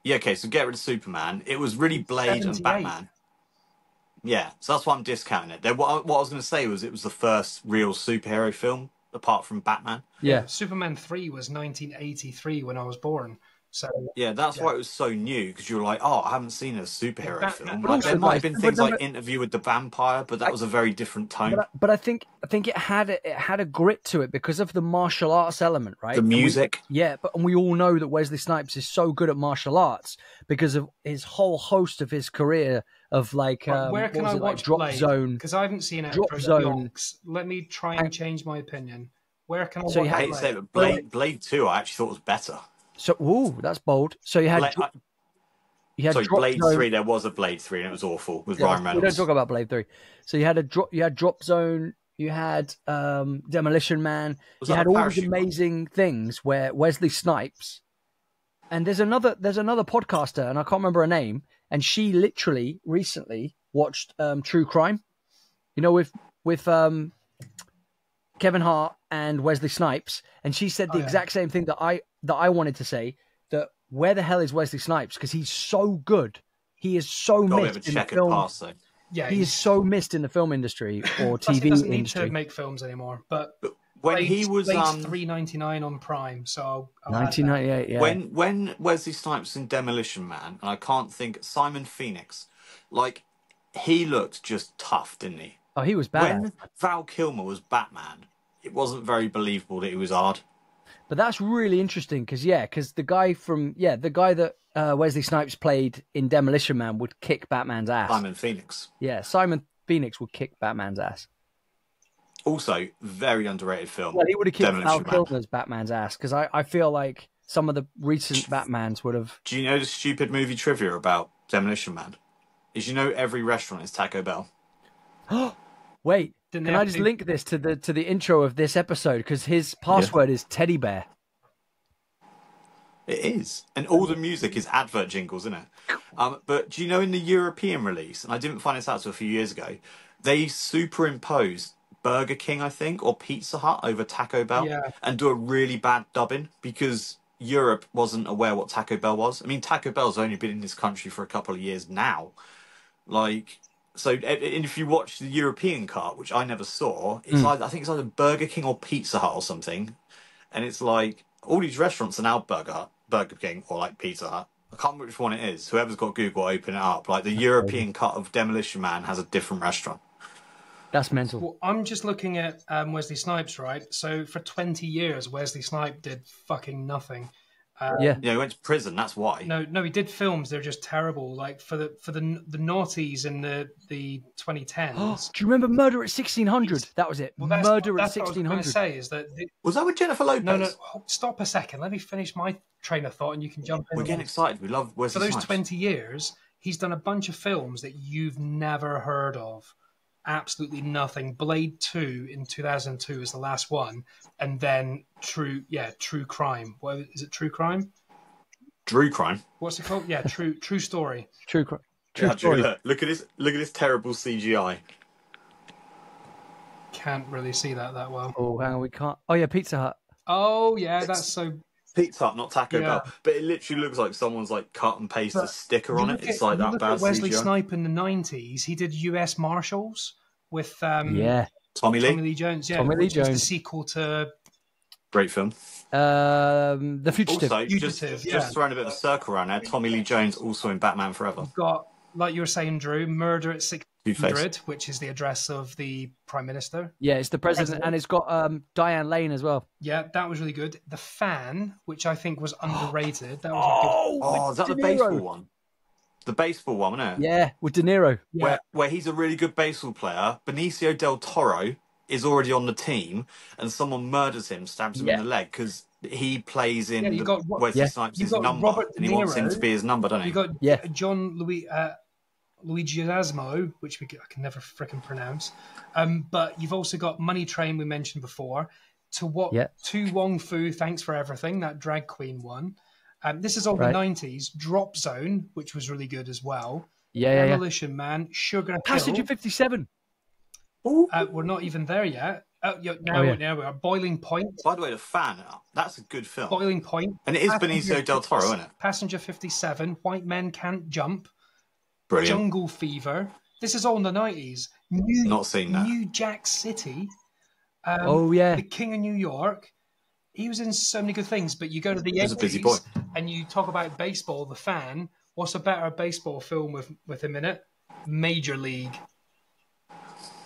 Yeah, okay, so get rid of Superman. It was really Blade and Batman. Yeah, so that's why I'm discounting it. There, what, I, what I was going to say was it was the first real superhero film apart from Batman. Yeah, Superman three was nineteen eighty three when I was born. So Yeah, that's Yeah. why it was so new because you were like, oh, I haven't seen a superhero Batman- film. Like, there might have been things then- like Interview with the Vampire, but that was a very different tone. but I, but I think I think it had a, it had a grit to it because of the martial arts element, right? the And we- music. Yeah, but and we all know that Wesley Snipes is so good at martial arts because of his whole host of his career of like But um, where can I it, like watch Drop Blade? Zone. Because I haven't seen it Drop for Zone. yonks. Let me try and change my opinion. Where can I So you watch I had- Blade? say it, but Blade, Blade 2 I actually thought was better. So ooh, that's bold. So you had Like, Dro- I- you had Sorry, Drop Blade Zone- Three. There was a Blade Three, and it was awful with Yeah, Ryan we don't Reynolds. talk about Blade Three. So you had a drop. You had Drop Zone. You had um, Demolition Man. Was you had all these parachute one? amazing things where Wesley Snipes. And there's another there's another podcaster, and I can't remember her name, and she literally recently watched um, True Crime. You know, with with um, Kevin Hart and Wesley Snipes, and she said the Oh, yeah. exact same thing that I that I wanted to say. That where the hell is Wesley Snipes? Because he's so good. He is so Got missed in the film. past though. Yeah, He is so missed in the film industry or plus he doesn't need industry. to make films anymore. But When Blade- he was Blade's um, three ninety nine on Prime, so I'll, I'll add that. 1998, yeah. when when Wesley Snipes in Demolition Man, and I can't think Simon Phoenix, like he looked just tough, didn't he? oh, he was bad. When Val Kilmer was Batman, it wasn't very believable that he was hard. But that's really interesting because yeah, because the guy from yeah, the guy that uh, Wesley Snipes played in Demolition Man would kick Batman's ass. Simon Phoenix, Yeah, Simon Phoenix would kick Batman's ass. Also very underrated film. Well, he would have kicked Val Demolition Man. Kilmer's Batman's ass because I, I feel like some of the recent Batmans would have. Do you know the stupid movie trivia about Demolition Man? Is you know every restaurant is Taco Bell. Oh, (gasps) Wait, Didn't can I just to- link this to the to the intro of this episode because his password is teddy bear. It is, and all the music is advert jingles, isn't it? Um, but do you know in the European release, and I didn't find this out till a few years ago, they superimposed Burger King, I think, or Pizza Hut over Taco Bell, Yeah. and do a really bad dubbing because Europe wasn't aware what Taco Bell was. I mean, Taco Bell's only been in this country for a couple of years now, like. So, and if you watch the European cut, which I never saw, it's hmm. like I think it's either Burger King or Pizza Hut or something, and it's like all these restaurants are now Burger Hut, Burger King or like Pizza Hut. I can't remember which one it is. Whoever's got Google, open it up. Like the European cut of Demolition Man has a different restaurant. That's mental. Well, I'm just looking at um, Wesley Snipes, right? So for 20 years, Wesley Snipes did fucking nothing. yeah, Yeah, he went to prison. That's why. No, no, he did films. They're just terrible. Like for the for the the noughties in the the 2010s. (gasps) Do you remember Murder at 1600? That was it. Well, that's, Murder that's at what I was going to say is that the, Was that with Jennifer Lopez? no, no. Stop a second. Let me finish my train of thought, and you can jump in. We're getting this. excited. We love Wesley. For those Snipes. 20 years, he's done a bunch of films that you've never heard of. Absolutely nothing. Blade 2 in 2002 is the last one, and then True, yeah, True Crime. What is it? True Crime? True Crime. What's it called? Yeah, True (laughs) True Story. True, cr- true Yeah, story. look, look at this. Look at this terrible CGI. Can't really see that that well. Oh, hang on, we can't. Oh yeah, Pizza Hut. Oh yeah, that's so. Pizza Hut, not Taco Yeah. Bell. But it literally looks like someone's like cut and pasted a sticker on look it. It's like that look bad at Wesley CGI. Snipe in the 90s. He did U.S. Marshals with um, Yeah. Tommy Lee, Tommy Lee Jones. Yeah, Tommy Lee which was the Jones. sequel to great film. Um, The Fugitive. Also, just, Fugitive, yeah. just throwing a bit of a circle around there. Tommy Lee Jones also in Batman Forever. got like you were saying, Drew, Murder at Two-Face. 600, which is the address of the Prime Minister. yeah, it's the president, President. and it's got um, Diane Lane as well. Yeah, that was really good. The Fan, which I think was (gasps) underrated. That was Oh, is that the De Niro. baseball one? The baseball one, isn't it? Yeah, with De Niro. Yeah, Where where he's a really good baseball player. Benicio del Toro is already on the team, and someone murders him, stabs him Yeah. in the leg because he plays in Yeah, the got Ro- Wesley Yeah. Snipes' You got number, Robert and he wants him to be his number, doesn't he? you got Yeah. John Louis uh, Luigi Asmo, which we c- I can never freaking pronounce. Um, but you've also got Money Train, we mentioned before. To what? Yeah. To Wong Foo, thanks for everything. That drag queen one. Um, this is all Right. the '90s. Drop Zone, which was really good as well. Yeah, yeah, yeah. Demolition Man, Sugar Passenger Hill. 57. Uh, we're not even there yet. Oh, yeah, now, Oh, yeah. now we are. Boiling Point. By the way, the fan, that's a good film. Boiling Point. And it is Passenger Benicio del Toro, isn't it? Passenger 57. White Men Can't Jump. Brilliant. Jungle Fever. This is all in the 90s. New, Not seen that. New Jack City. Um, Oh yeah. The King of New York. He was in so many good things, but you go to the He a 80s busy boy. and you talk about baseball, the fan. What's a better baseball film with, with him in it? Major League.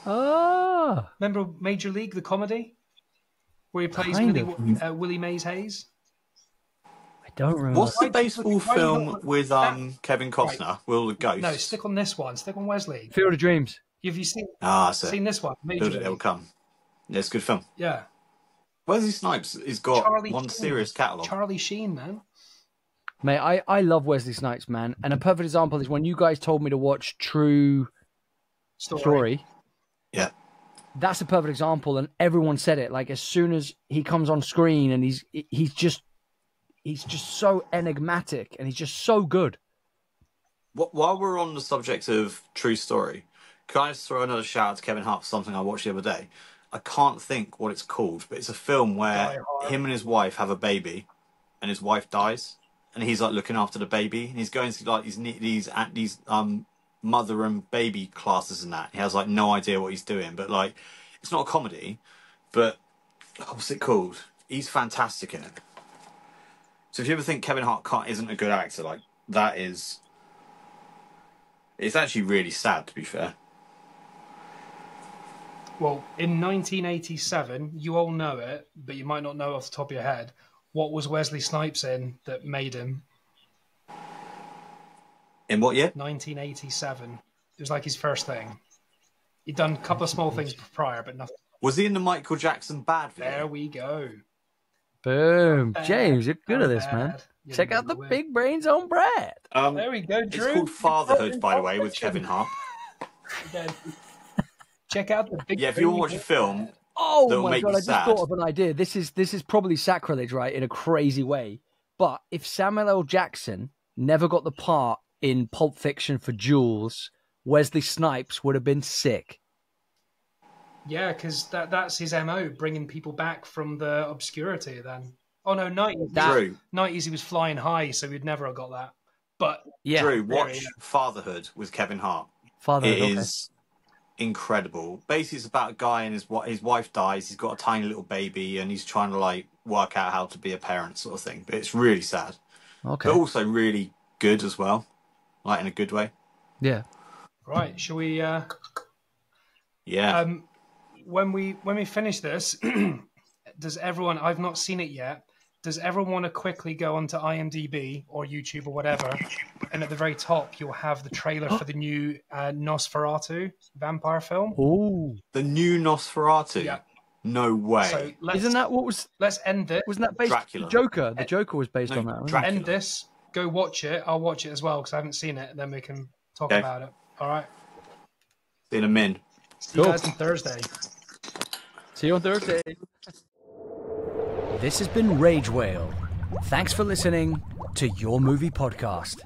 Ah. Remember Major League, the comedy? Where he plays Kind Willie, uh, Willie Mays Hayes? I don't remember. What's the Why do you baseball why film look- with um Kevin Costner? Will the Ghost? No, stick on this one. Stick on Wesley. Field of Dreams. Have you seen Ah, that's it. seen this one? Major Build it, it'll come. Yeah, it's a good film. Yeah. Wesley Snipes has got Charlie one Sheen. serious catalogue. Charlie Sheen, man. Mate, I, I love Wesley Snipes, man. And a perfect example is when you guys told me to watch True Story. Story. Yeah. That's a perfect example, and everyone said it. Like as soon as he comes on screen, and he's he's just he's just so enigmatic, and he's just so good. While we're on the subject of True Story, can I just throw another shout out to Kevin Hart for something I watched the other day? I can't think what it's called, but it's a film where him and his wife have a baby, and his wife dies, and he's like looking after the baby, and he's going to like these these at these um mother and baby classes and that. He has like no idea what he's doing, but like it's not a comedy, but what's it called? He's fantastic in it. So if you ever think Kevin Hart can't, isn't a good actor, like that is it's actually really sad, to be fair. Well, in 1987, you all know it, but you might not know off the top of your head. What was Wesley Snipes in that made him In what year? 1987? It was like his first thing. He'd done a couple of small things prior, but nothing. Was he in the Michael Jackson Bad video? There we go. Boom, Bad. James, you're good at How this, man. bad. You Check out the way. big brains on Brad. Um, There we go, Drew. it's called Fatherhood, by the way, with Kevin Hart. Check out the big. Yeah, if you want to watch a film, Oh That'll my make god! you I just sad. thought of an idea. This is this is probably sacrilege, right? In a crazy way. But if Samuel L. Jackson never got the part in Pulp Fiction for Jules, Wesley Snipes would have been sick. Yeah, because that that's his mo, bringing people back from the obscurity. Then, oh no, nineties. That- Drew, Nineties, he was flying high, so we'd never have got that. But Yeah, Drew, watch yeah. Fatherhood with Kevin Hart. Fatherhood It okay. is incredible. Basically, it's about a guy and his wi- his wife dies. He's got a tiny little baby, and he's trying to like work out how to be a parent, sort of thing. But it's really sad, Okay. but also really good as well, like in a good way. Yeah. right, shall we? Uh, Yeah. um, when we when we finish this, (clears throat) does everyone? I've not seen it yet. Does everyone want to quickly go onto IMDb or YouTube or whatever, and at the very top you'll have the trailer for the new uh, Nosferatu vampire film? Ooh. the new Nosferatu. Yeah. No way. So let's Isn't that what was? let's end it. Wasn't that based? Dracula. Joker. The Joker was based No, on that. Dracula. end this. Go watch it. I'll watch it as well because I haven't seen it. Then we can talk Okay. about it. All right. See you in a min. See you guys on Thursday. See you on Thursday. This has been Rage Whale. Thanks for listening to Your Movie Podcast.